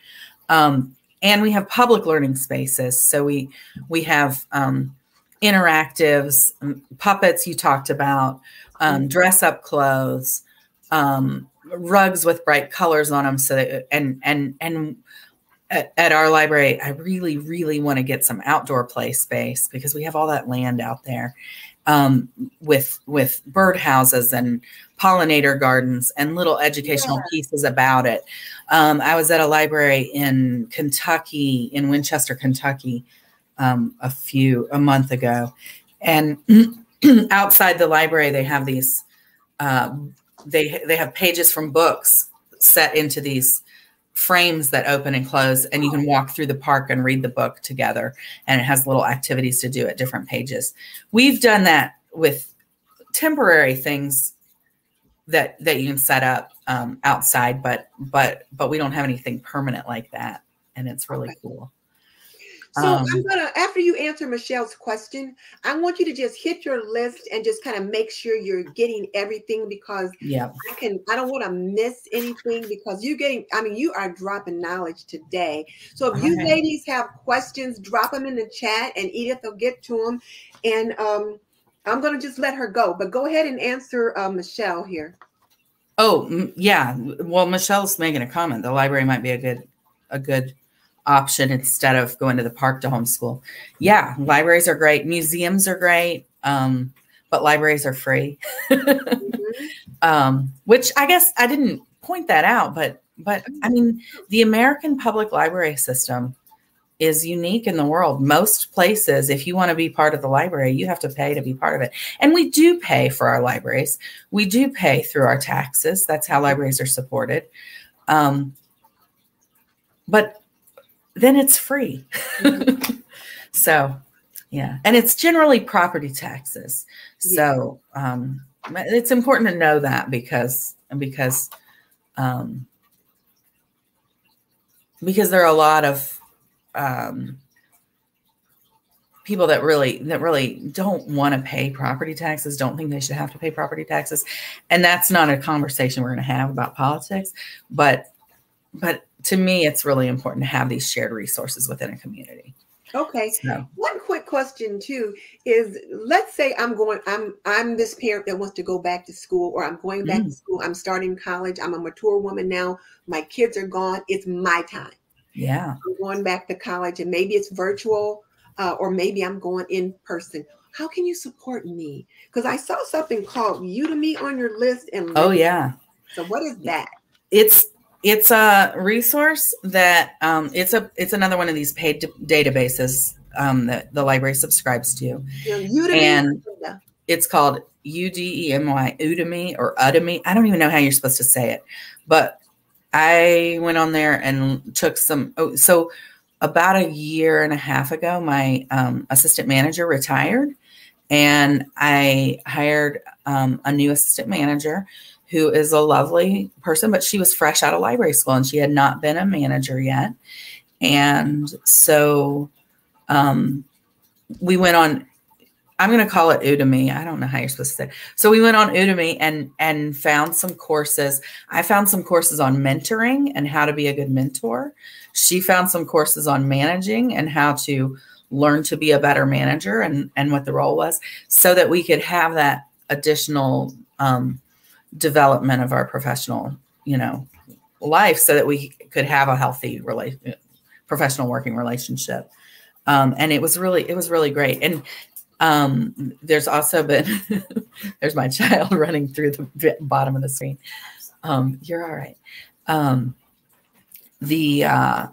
Speaker 2: Um, and we have public learning spaces. So we we have um, interactives puppets you talked about um, dress up clothes, um, rugs with bright colors on them. So that, and and and at, at our library, I really really want to get some outdoor play space because we have all that land out there um, with with bird houses and pollinator gardens and little educational yeah. pieces about it. Um, I was at a library in Kentucky, in Winchester, Kentucky, um, a few a month ago, and outside the library, they have these. Uh, they they have pages from books set into these frames that open and close, and you can walk through the park and read the book together. And it has little activities to do at different pages. We've done that with temporary things that that you can set up um, outside, but but but we don't have anything permanent like that, and it's really cool.
Speaker 1: So um, I'm gonna after you answer Michelle's question, I want you to just hit your list and just kind of make sure you're getting everything because
Speaker 2: yeah,
Speaker 1: I can I don't want to miss anything because you're getting I mean you are dropping knowledge today. So if you ladies have questions, drop them in the chat and Edith will get to them. And um, I'm gonna just let her go, but go ahead and answer uh, Michelle here.
Speaker 2: Oh yeah, well Michelle's making a comment. The library might be a good a good option instead of going to the park to homeschool. Yeah, libraries are great. Museums are great. Um, but libraries are free. mm-hmm. um, which I guess I didn't point that out, but but I mean the American public library system is unique in the world. Most places, if you want to be part of the library, you have to pay to be part of it. And we do pay for our libraries. We do pay through our taxes. That's how libraries are supported. Um, but then it's free. Mm-hmm. so, yeah. And it's generally property taxes. So, um, it's important to know that because, because, um, because there are a lot of, um, people that really that really don't want to pay property taxes don't think they should have to pay property taxes and that's not a conversation we're going to have about politics but but to me, it's really important to have these shared resources within a community.
Speaker 1: Okay. So. One quick question too is let's say I'm going I'm I'm this parent that wants to go back to school or I'm going back mm. to school. I'm starting college. I'm a mature woman now. My kids are gone. It's my time.
Speaker 2: Yeah.
Speaker 1: I'm going back to college and maybe it's virtual uh, or maybe I'm going in person. How can you support me? Because I saw something called Udemy on your list and
Speaker 2: Oh yeah.
Speaker 1: So what is that?
Speaker 2: It's it's a resource that um, it's a it's another one of these paid databases um, that the library subscribes to, Udemy. and it's called UDEMY Udemy or Udemy. I don't even know how you're supposed to say it, but I went on there and took some. Oh, so about a year and a half ago, my um, assistant manager retired, and I hired um, a new assistant manager who is a lovely person, but she was fresh out of library school and she had not been a manager yet. And so um, we went on, I'm going to call it Udemy. I don't know how you're supposed to say. It. So we went on Udemy and and found some courses. I found some courses on mentoring and how to be a good mentor. She found some courses on managing and how to learn to be a better manager and and what the role was so that we could have that additional um, development of our professional, you know, life so that we could have a healthy relation, professional working relationship. Um, and it was really, it was really great. And um, there's also been, there's my child running through the bottom of the screen. Um, you're all right. Um, the, uh,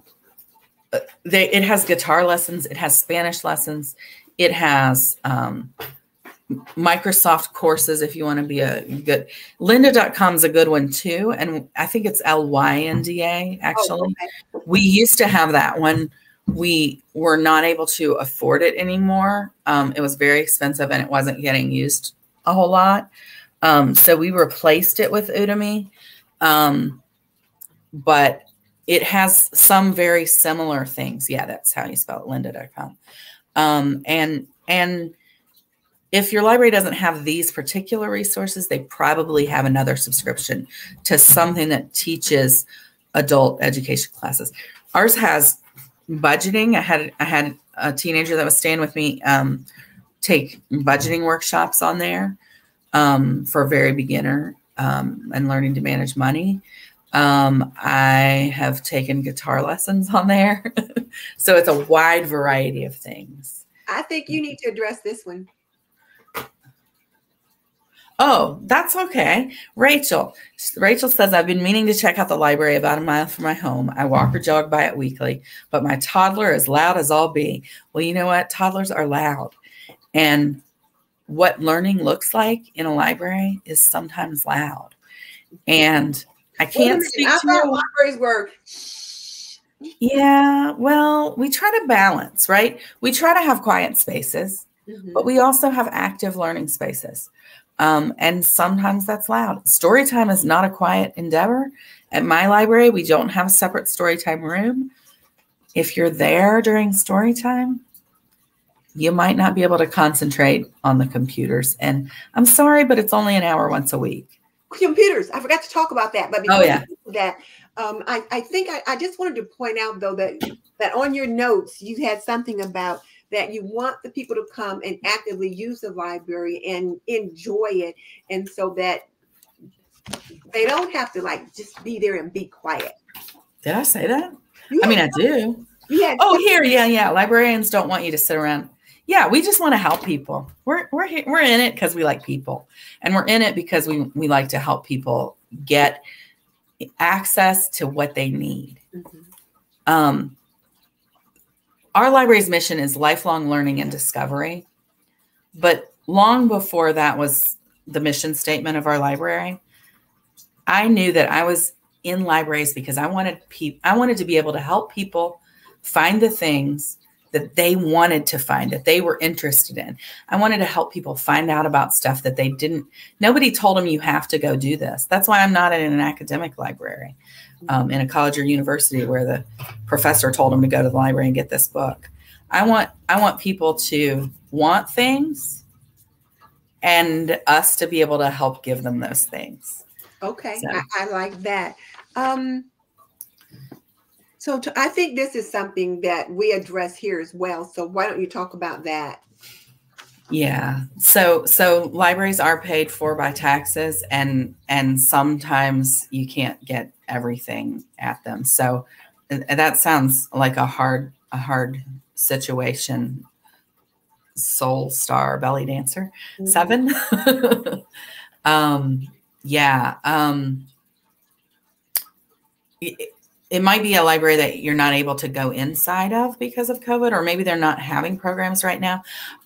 Speaker 2: they, it has guitar lessons, it has Spanish lessons, it has um, Microsoft courses if you want to be a good lynda.com is a good one too. And I think it's L-Y-N-D-A actually. Oh, okay. We used to have that one. We were not able to afford it anymore. Um, it was very expensive and it wasn't getting used a whole lot. Um, so we replaced it with Udemy. Um, but it has some very similar things. Yeah, that's how you spell it, lynda.com. Um, and, and if your library doesn't have these particular resources, they probably have another subscription to something that teaches adult education classes. Ours has budgeting. I had I had a teenager that was staying with me um, take budgeting workshops on there um, for a very beginner um, and learning to manage money. Um, I have taken guitar lessons on there. so it's a wide variety of things.
Speaker 1: I think you need to address this one.
Speaker 2: Oh, that's okay. Rachel. Rachel says, I've been meaning to check out the library about a mile from my home. I walk or jog by it weekly, but my toddler is loud as all be. Well, you know what? Toddlers are loud. And what learning looks like in a library is sometimes loud. And I can't speak I
Speaker 1: to libraries were
Speaker 2: yeah, well, we try to balance, right? We try to have quiet spaces, mm-hmm. but we also have active learning spaces. Um, and sometimes that's loud. Story time is not a quiet endeavor. At my library, we don't have a separate story time room. If you're there during story time, you might not be able to concentrate on the computers. And I'm sorry, but it's only an hour once a week.
Speaker 1: Computers. I forgot to talk about that. But
Speaker 2: oh, yeah.
Speaker 1: that, um, I, I think I, I just wanted to point out, though, that, that on your notes, you had something about that you want the people to come and actively use the library and enjoy it. And so that they don't have to like just be there and be quiet.
Speaker 2: Did I say that? I mean, I do. Yeah. Oh, here, yeah, yeah. Librarians don't want you to sit around. Yeah, we just want to help people. We're we're here, we're in it because we like people, and we're in it because we we like to help people get access to what they need. Mm-hmm. Um, our library's mission is lifelong learning and discovery. But long before that was the mission statement of our library, I knew that I was in libraries because I wanted people I wanted to be able to help people find the things that they wanted to find that they were interested in. I wanted to help people find out about stuff that they didn't nobody told them you have to go do this. That's why I'm not in an academic library um, in a college or university where the professor told them to go to the library and get this book. I want I want people to want things and us to be able to help give them those things.
Speaker 1: Okay, so. I, I, like that. Um, so to, I think this is something that we address here as well. So why don't you talk about that?
Speaker 2: Yeah. So so libraries are paid for by taxes and and sometimes you can't get everything at them. So that sounds like a hard a hard situation. Soul star belly dancer. Mm -hmm. 7. um yeah. Um it, it might be a library that you're not able to go inside of because of COVID, or maybe they're not having programs right now.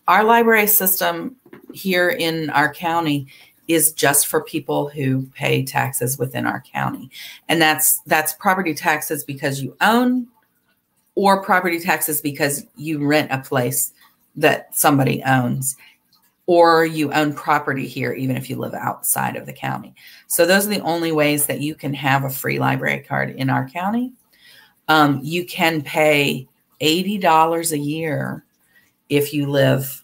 Speaker 2: Our library system here in our county is just for people who pay taxes within our county. And that's that's property taxes because you own or property taxes because you rent a place that somebody owns or you own property here even if you live outside of the county. So those are the only ways that you can have a free library card in our county. Um, you can pay $80 a year if you live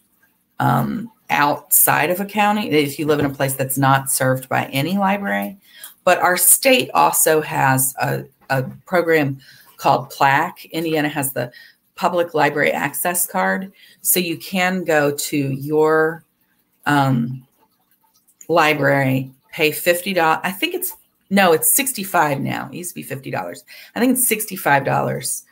Speaker 2: um, outside of a county, if you live in a place that's not served by any library. But our state also has a, a program called PLAC. Indiana has the Public Library Access Card. So you can go to your um, library pay $50. I think it's no, it's 65 now. It used to be $50. I think it's $65,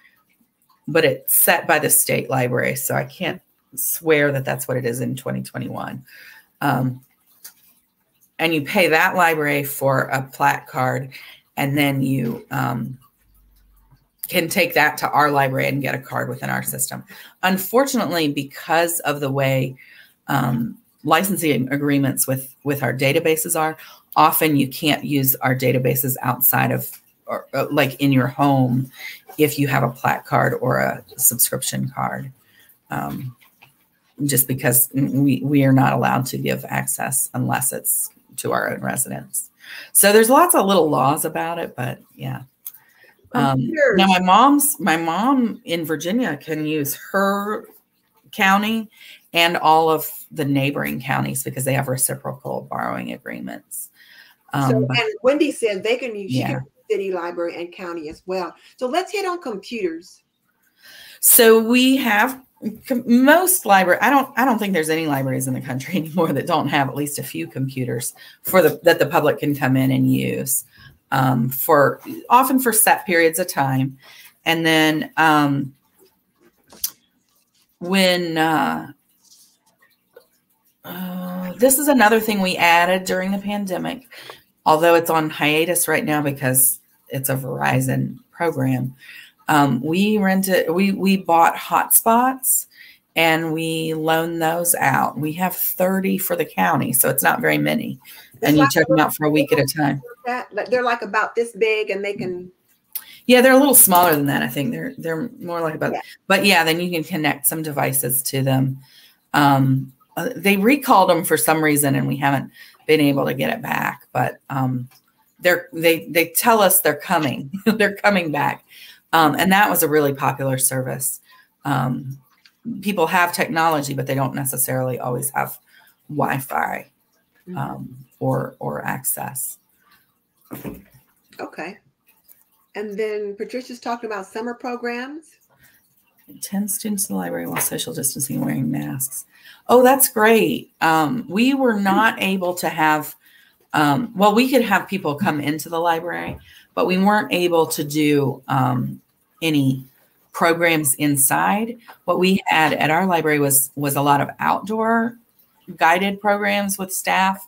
Speaker 2: but it's set by the state library. So I can't swear that that's what it is in 2021. Um, and you pay that library for a PLAC card, and then you um, can take that to our library and get a card within our system. Unfortunately, because of the way um, licensing agreements with with our databases are, often you can't use our databases outside of or, uh, like in your home if you have a PLAC card or a subscription card. Um, just because we we are not allowed to give access unless it's to our own residents. So there's lots of little laws about it, but yeah. Um, now my mom's my mom in Virginia can use her county and all of the neighboring counties because they have reciprocal borrowing agreements.
Speaker 1: Um, so, and Wendy said they can use yeah. city library and county as well. So let's hit on computers.
Speaker 2: So we have most library i don't i don't think there's any libraries in the country anymore that don't have at least a few computers for the that the public can come in and use um, for often for set periods of time and then um, when uh, uh, this is another thing we added during the pandemic although it's on hiatus right now because it's a verizon program um, we rented, we we bought hotspots and we loan those out. We have 30 for the county, so it's not very many. It's and like you check them out for a week at a time.
Speaker 1: That, they're like about this big and they can
Speaker 2: yeah, they're a little smaller than that. I think they're they're more like about, yeah. but yeah, then you can connect some devices to them. Um, uh, they recalled them for some reason, and we haven't been able to get it back. But um, they're they they tell us they're coming. they're coming back. Um, and that was a really popular service. Um, people have technology, but they don't necessarily always have Wi-Fi mm-hmm. um, or or access.
Speaker 1: Okay. And then Patricia's talking about summer programs.
Speaker 2: 10 students in the library while social distancing wearing masks. Oh, that's great. Um, we were not able to have, um, well, we could have people come into the library, but we weren't able to do um, any programs inside. What we had at our library was was a lot of outdoor guided programs with staff,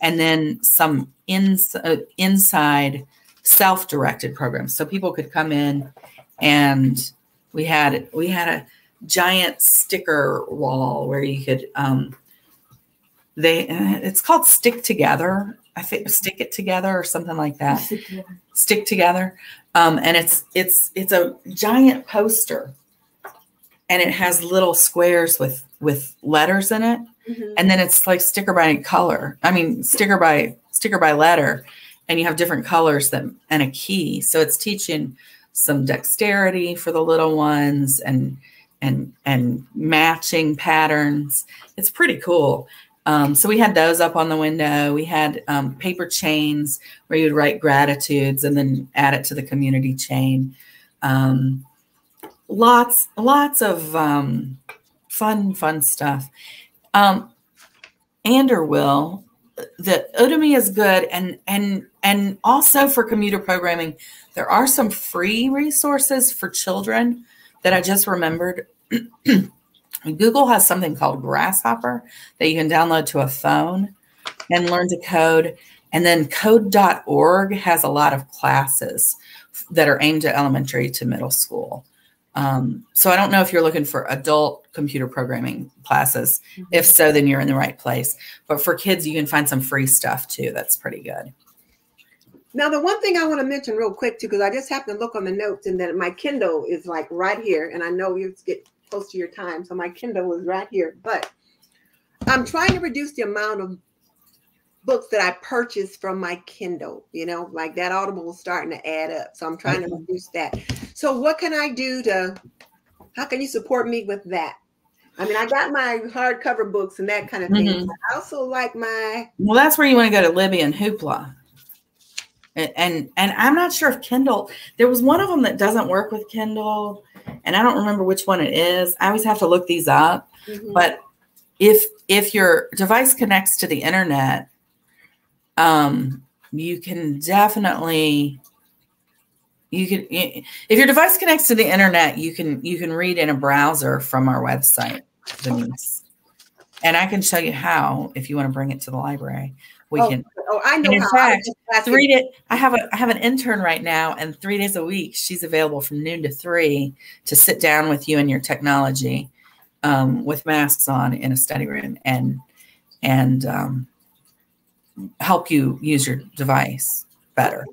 Speaker 2: and then some ins, uh, inside self-directed programs. So people could come in, and we had we had a giant sticker wall where you could um, they it's called stick together I think stick it together or something like that. Stick together. Stick together. Um, and it's it's it's a giant poster, and it has little squares with with letters in it, mm-hmm. and then it's like sticker by color. I mean sticker by sticker by letter, and you have different colors that and a key. So it's teaching some dexterity for the little ones and and and matching patterns. It's pretty cool. Um, so we had those up on the window. We had um, paper chains where you'd write gratitudes and then add it to the community chain. Um, lots, lots of um, fun, fun stuff. Um, Anderwill, the Udemy is good, and and and also for computer programming, there are some free resources for children that I just remembered. Google has something called Grasshopper that you can download to a phone and learn to code. And then code.org has a lot of classes that are aimed at elementary to middle school. Um, so I don't know if you're looking for adult computer programming classes. Mm-hmm. If so, then you're in the right place. But for kids, you can find some free stuff too. That's pretty good.
Speaker 1: Now, the one thing I want to mention real quick too, because I just happened to look on the notes and then my Kindle is like right here, and I know you get close to your time. So my Kindle is right here. But I'm trying to reduce the amount of books that I purchase from my Kindle. You know, like that Audible is starting to add up. So I'm trying to reduce that. So what can I do to how can you support me with that? I mean, I got my hardcover books and that kind of thing. Mm-hmm. I also like my
Speaker 2: Well, that's where you want to go to Libby and Hoopla. And, and and I'm not sure if Kindle. There was one of them that doesn't work with Kindle and I don't remember which one it is. I always have to look these up. Mm-hmm. But if if your device connects to the internet, um, you can definitely you can if your device connects to the internet you can you can read in a browser from our website denise. And i can show you how if you want to bring it to the library. We
Speaker 1: oh,
Speaker 2: can
Speaker 1: oh i know
Speaker 2: in
Speaker 1: how.
Speaker 2: fact three day, i have a i have an intern right now and three days a week she's available from noon to three to sit down with you and your technology um, with masks on in a study room and and um, help you use your device better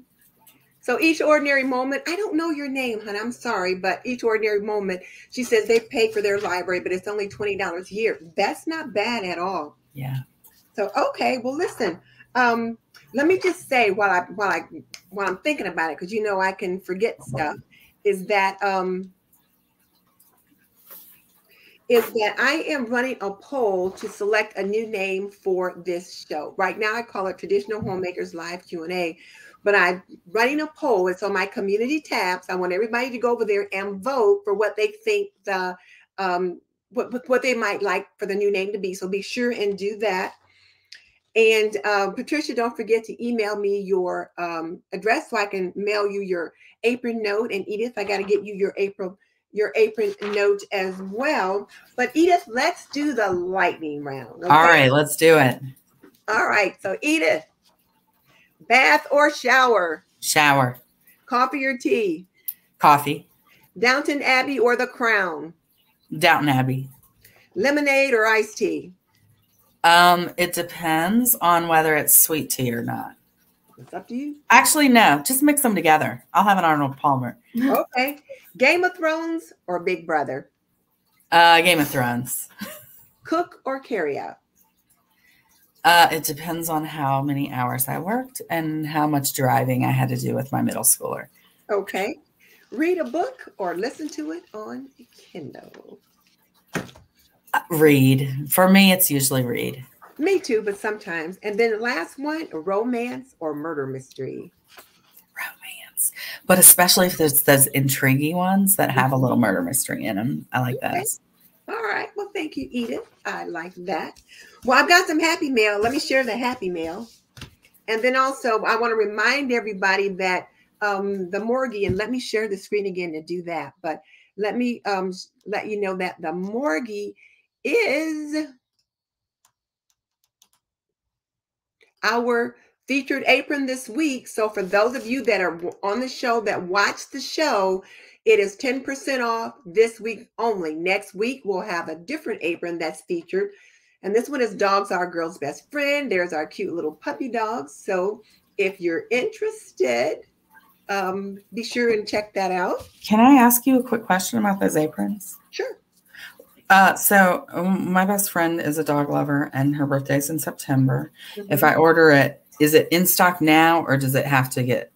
Speaker 1: so each ordinary moment, I don't know your name, hon. I'm sorry, but each ordinary moment, she says they pay for their library, but it's only twenty dollars a year. That's not bad at all.
Speaker 2: Yeah.
Speaker 1: So okay, well listen. Um, let me just say while I while I while I'm thinking about it, because you know I can forget stuff, is that um is that I am running a poll to select a new name for this show. Right now I call it Traditional Homemakers Live Q&A but I'm running a poll. It's on my community tabs. I want everybody to go over there and vote for what they think the um, what what they might like for the new name to be. So be sure and do that. And uh, Patricia, don't forget to email me your um, address so I can mail you your apron note. And Edith, I got to get you your April your apron note as well. But Edith, let's do the lightning round.
Speaker 2: Okay? All right, let's do it.
Speaker 1: All right. So Edith, Bath or shower?
Speaker 2: Shower.
Speaker 1: Coffee or tea?
Speaker 2: Coffee.
Speaker 1: Downton Abbey or The Crown?
Speaker 2: Downton Abbey.
Speaker 1: Lemonade or iced tea?
Speaker 2: Um, it depends on whether it's sweet tea or not.
Speaker 1: It's up to you.
Speaker 2: Actually, no. Just mix them together. I'll have an Arnold Palmer.
Speaker 1: Okay. Game of Thrones or Big Brother?
Speaker 2: Uh, Game of Thrones.
Speaker 1: Cook or carry out?
Speaker 2: Uh, it depends on how many hours I worked and how much driving I had to do with my middle schooler.
Speaker 1: Okay. Read a book or listen to it on Kindle.
Speaker 2: Uh, read. For me, it's usually read.
Speaker 1: Me too, but sometimes. And then the last one, romance or murder mystery.
Speaker 2: Romance. But especially if there's those intriguing ones that have a little murder mystery in them. I like okay. those.
Speaker 1: All right. Well, thank you, Edith. I like that. Well, I've got some happy mail. Let me share the happy mail. And then also, I want to remind everybody that um, the Morgie, and let me share the screen again to do that. But let me um, let you know that the Morgie is our featured apron this week. So for those of you that are on the show that watch the show, it is 10% off this week only. Next week, we'll have a different apron that's featured. And this one is Dogs Are Girl's Best Friend. There's our cute little puppy dogs. So if you're interested, um, be sure and check that out.
Speaker 2: Can I ask you a quick question about those aprons?
Speaker 1: Sure.
Speaker 2: Uh, so um, my best friend is a dog lover, and her birthday's in September. Mm-hmm. If I order it, is it in stock now, or does it have to get?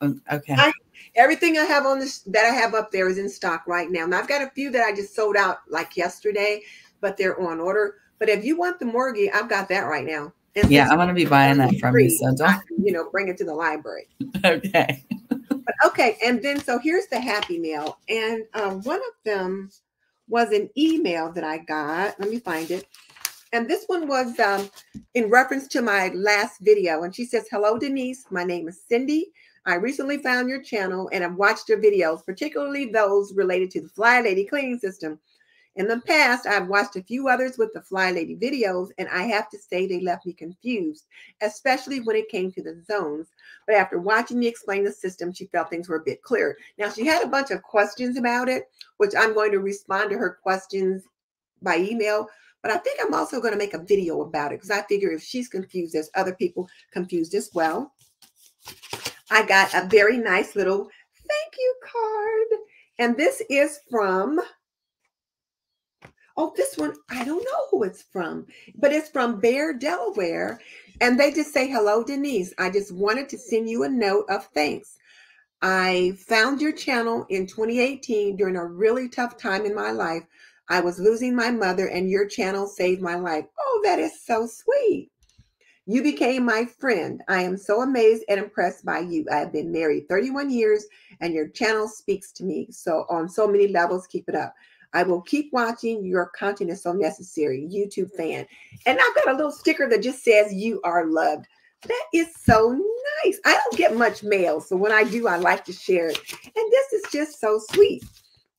Speaker 2: Um, okay.
Speaker 1: I Everything I have on this that I have up there is in stock right now. And I've got a few that I just sold out like yesterday, but they're on order. But if you want the Morgie, I've got that right now.
Speaker 2: And yeah, I'm gonna be buying that from free, you. So don't
Speaker 1: you know, bring it to the library.
Speaker 2: okay.
Speaker 1: but okay, and then so here's the happy mail, and um, one of them was an email that I got. Let me find it. And this one was um, in reference to my last video. And she says, Hello, Denise. My name is Cindy. I recently found your channel and I've watched your videos, particularly those related to the Fly Lady cleaning system. In the past, I've watched a few others with the Fly Lady videos, and I have to say they left me confused, especially when it came to the zones. But after watching me explain the system, she felt things were a bit clearer. Now, she had a bunch of questions about it, which I'm going to respond to her questions by email. But I think I'm also going to make a video about it because I figure if she's confused, there's other people confused as well. I got a very nice little thank you card. And this is from, oh, this one, I don't know who it's from, but it's from Bear, Delaware. And they just say, hello, Denise. I just wanted to send you a note of thanks. I found your channel in 2018 during a really tough time in my life. I was losing my mother, and your channel saved my life. Oh, that is so sweet. You became my friend. I am so amazed and impressed by you. I have been married 31 years and your channel speaks to me. So, on so many levels, keep it up. I will keep watching. Your content is so necessary. YouTube fan. And I've got a little sticker that just says, You are loved. That is so nice. I don't get much mail, so when I do, I like to share it. And this is just so sweet.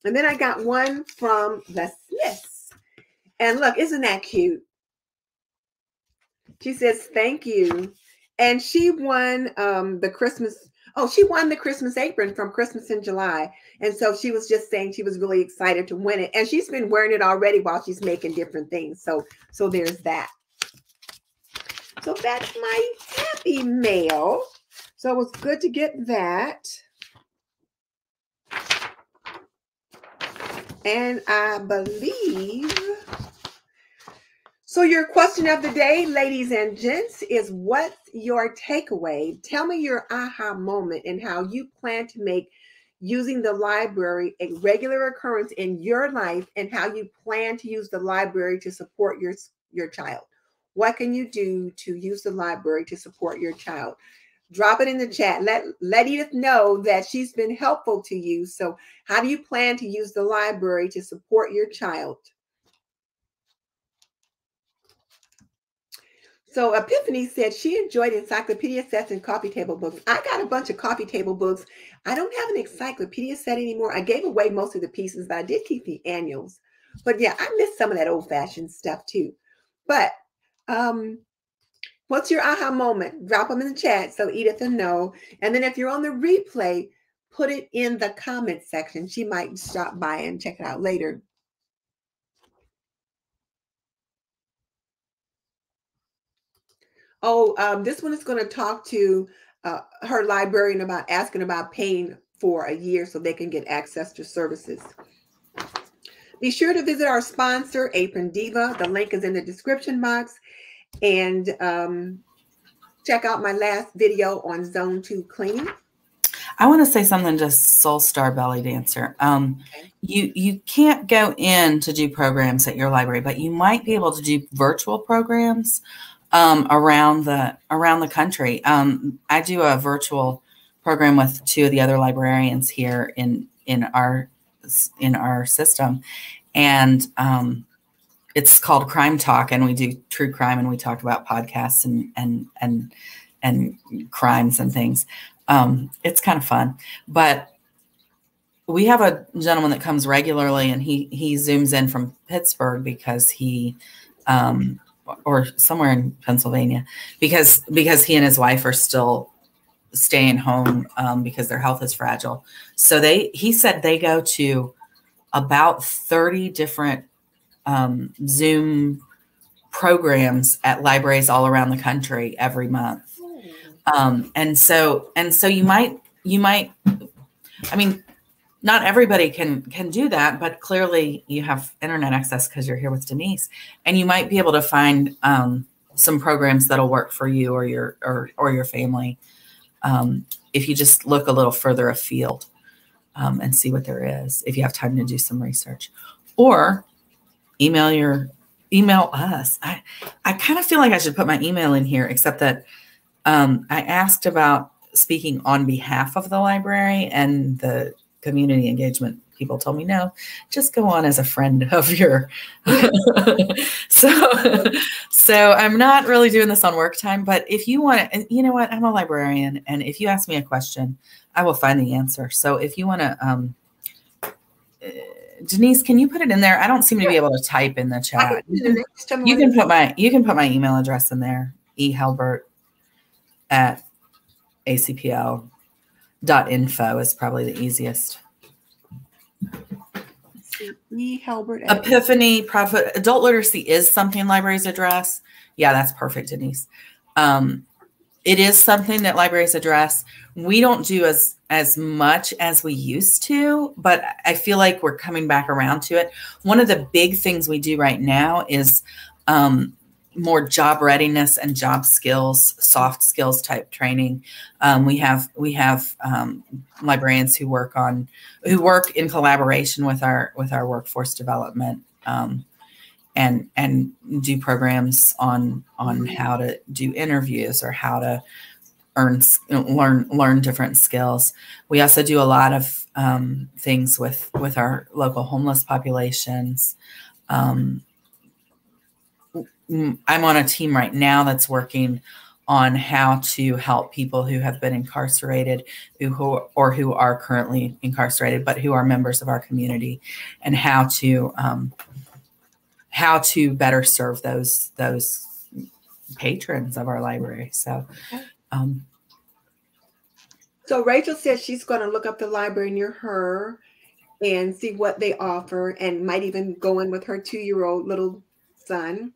Speaker 1: And then I got one from the Smiths. And look, isn't that cute? She says, thank you. And she won um, the Christmas, oh, she won the Christmas apron from Christmas in July. And so she was just saying she was really excited to win it. And she's been wearing it already while she's making different things. So, so there's that. So that's my happy mail. So it was good to get that. And I believe so. Your question of the day, ladies and gents, is what's your takeaway? Tell me your aha moment and how you plan to make using the library a regular occurrence in your life and how you plan to use the library to support your, your child. What can you do to use the library to support your child? drop it in the chat. Let let Edith know that she's been helpful to you. So, how do you plan to use the library to support your child? So Epiphany said she enjoyed encyclopedia sets and coffee table books. I got a bunch of coffee table books. I don't have an encyclopedia set anymore. I gave away most of the pieces, but I did keep the annuals. But yeah, I miss some of that old fashioned stuff too. But um, What's your aha moment? Drop them in the chat so Edith will know. And then if you're on the replay, put it in the comment section. She might stop by and check it out later. Oh, um, this one is going to talk to uh, her librarian about asking about paying for a year so they can get access to services. Be sure to visit our sponsor, Apron Diva. The link is in the description box and um, check out my last video on zone two cleaning.
Speaker 2: I want to say something to Soul Star Belly Dancer. Um, okay. You you can't go in to do programs at your library, but you might be able to do virtual programs um, around the around the country. Um, I do a virtual program with two of the other librarians here in in our in our system, and um, it's called Crime Talk, and we do true crime, and we talk about podcasts and and and and crimes and things. Um, it's kind of fun, but we have a gentleman that comes regularly, and he he zooms in from Pittsburgh because he. Um, or somewhere in Pennsylvania, because because he and his wife are still staying home um, because their health is fragile. So they he said they go to about 30 different um, Zoom programs at libraries all around the country every month. Um, and so, and so you might, you might, I mean, not everybody can can do that, but clearly you have internet access because you're here with Denise, and you might be able to find um, some programs that'll work for you or your or or your family um, if you just look a little further afield um, and see what there is. If you have time to do some research, or email your email us. I I kind of feel like I should put my email in here, except that um, I asked about speaking on behalf of the library, and the community engagement people told me no, just go on as a friend of your. so so I'm not really doing this on work time, but if you want to, you know what, I'm a librarian, and if you ask me a question, I will find the answer. So if you want to. Um, Denise, can you put it in there? I don't seem to be able to type in the chat. You can put my you can put my email address in there. ehelbert at acpl dot info is probably the easiest.
Speaker 1: E Helbert.
Speaker 2: Epiphany Profit Adult Literacy is something libraries address. Yeah, that's perfect, Denise. Um, it is something that libraries address. We don't do as as much as we used to, but I feel like we're coming back around to it. One of the big things we do right now is um, more job readiness and job skills, soft skills type training. Um, we have we have um, librarians who work on who work in collaboration with our with our workforce development um, and and do programs on on how to do interviews or how to earn learn learn different skills. We also do a lot of um, things with with our local homeless populations. Um, I'm on a team right now that's working on how to help people who have been incarcerated who, who or who are currently incarcerated but who are members of our community and how to um, how to better serve those those patrons of our library. So um,
Speaker 1: so rachel says she's going to look up the library near her and see what they offer and might even go in with her two-year-old little son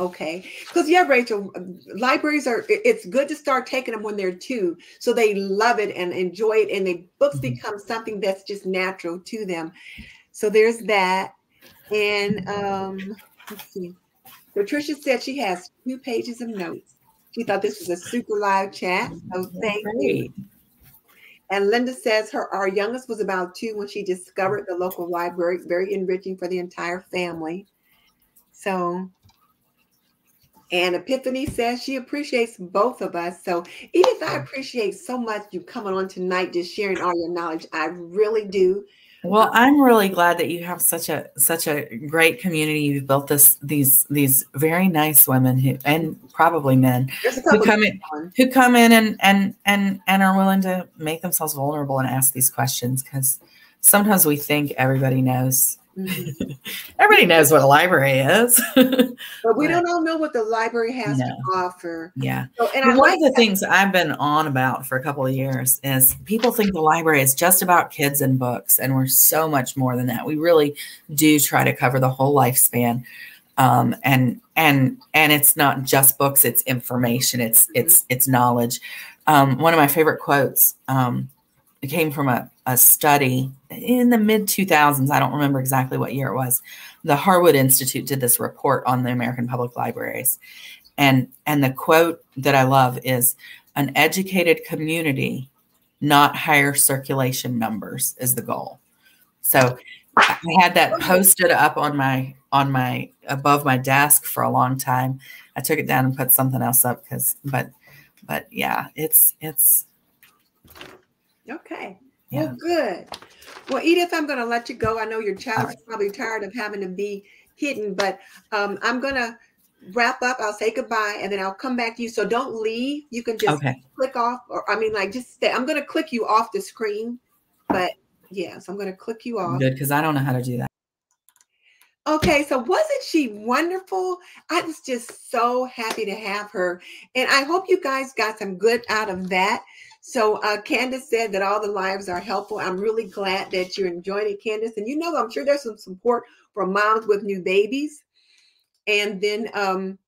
Speaker 1: Okay. Because, yeah, Rachel, libraries are, it's good to start taking them when they're two. So they love it and enjoy it. And the books mm-hmm. become something that's just natural to them. So there's that. And um, let's see. Patricia said she has two pages of notes. She thought this was a super live chat. So thank you. And Linda says her our youngest was about two when she discovered the local library. Very enriching for the entire family. So and Epiphany says she appreciates both of us. So, Edith, I appreciate so much you coming on tonight, just sharing all your knowledge. I really do.
Speaker 2: Well, I'm really glad that you have such a such a great community. You've built this these these very nice women who and probably men who come in who come in and and and and are willing to make themselves vulnerable and ask these questions because sometimes we think everybody knows Mm-hmm. Everybody knows what a library is.
Speaker 1: but we don't all know what the library has no. to offer.
Speaker 2: Yeah. So, and one like of the that. things I've been on about for a couple of years is people think the library is just about kids and books, and we're so much more than that. We really do try to cover the whole lifespan. Um, and and and it's not just books; it's information, it's mm-hmm. it's it's knowledge. Um, one of my favorite quotes um, it came from a, a study in the mid 2000s. I don't remember exactly what year it was. The Harwood Institute did this report on the American public libraries. And, and the quote that I love is an educated community, not higher circulation numbers is the goal. So I had that posted up on my on my above my desk for a long time. I took it down and put something else up because but but yeah, it's it's
Speaker 1: Okay. Yeah. Well, good. Well, Edith, I'm going to let you go. I know your child's right. probably tired of having to be hidden, but um, I'm going to wrap up. I'll say goodbye and then I'll come back to you. So don't leave. You can just okay. click off, or I mean, like just stay. I'm going to click you off the screen, but yeah, so I'm going to click you off.
Speaker 2: Good, because I don't know how to do that.
Speaker 1: Okay, so wasn't she wonderful? I was just so happy to have her. And I hope you guys got some good out of that. So uh, Candace said that all the lives are helpful. I'm really glad that you're enjoying it, Candace. And you know, I'm sure there's some support for moms with new babies. And then um,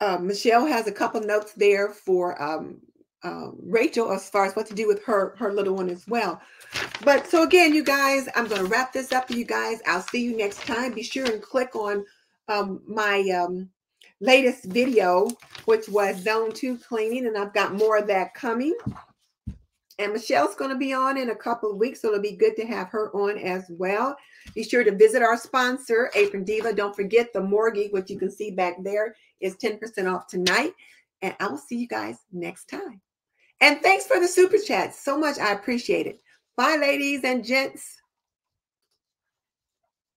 Speaker 1: uh, Michelle has a couple notes there for um, uh, Rachel as far as what to do with her her little one as well. But so again, you guys, I'm going to wrap this up for you guys. I'll see you next time. Be sure and click on um, my um, latest video, which was zone two cleaning, and I've got more of that coming. And Michelle's going to be on in a couple of weeks, so it'll be good to have her on as well. Be sure to visit our sponsor, Apron Diva. Don't forget the Morgie, which you can see back there, is 10% off tonight. And I will see you guys next time. And thanks for the super chat so much. I appreciate it. Bye, ladies and gents.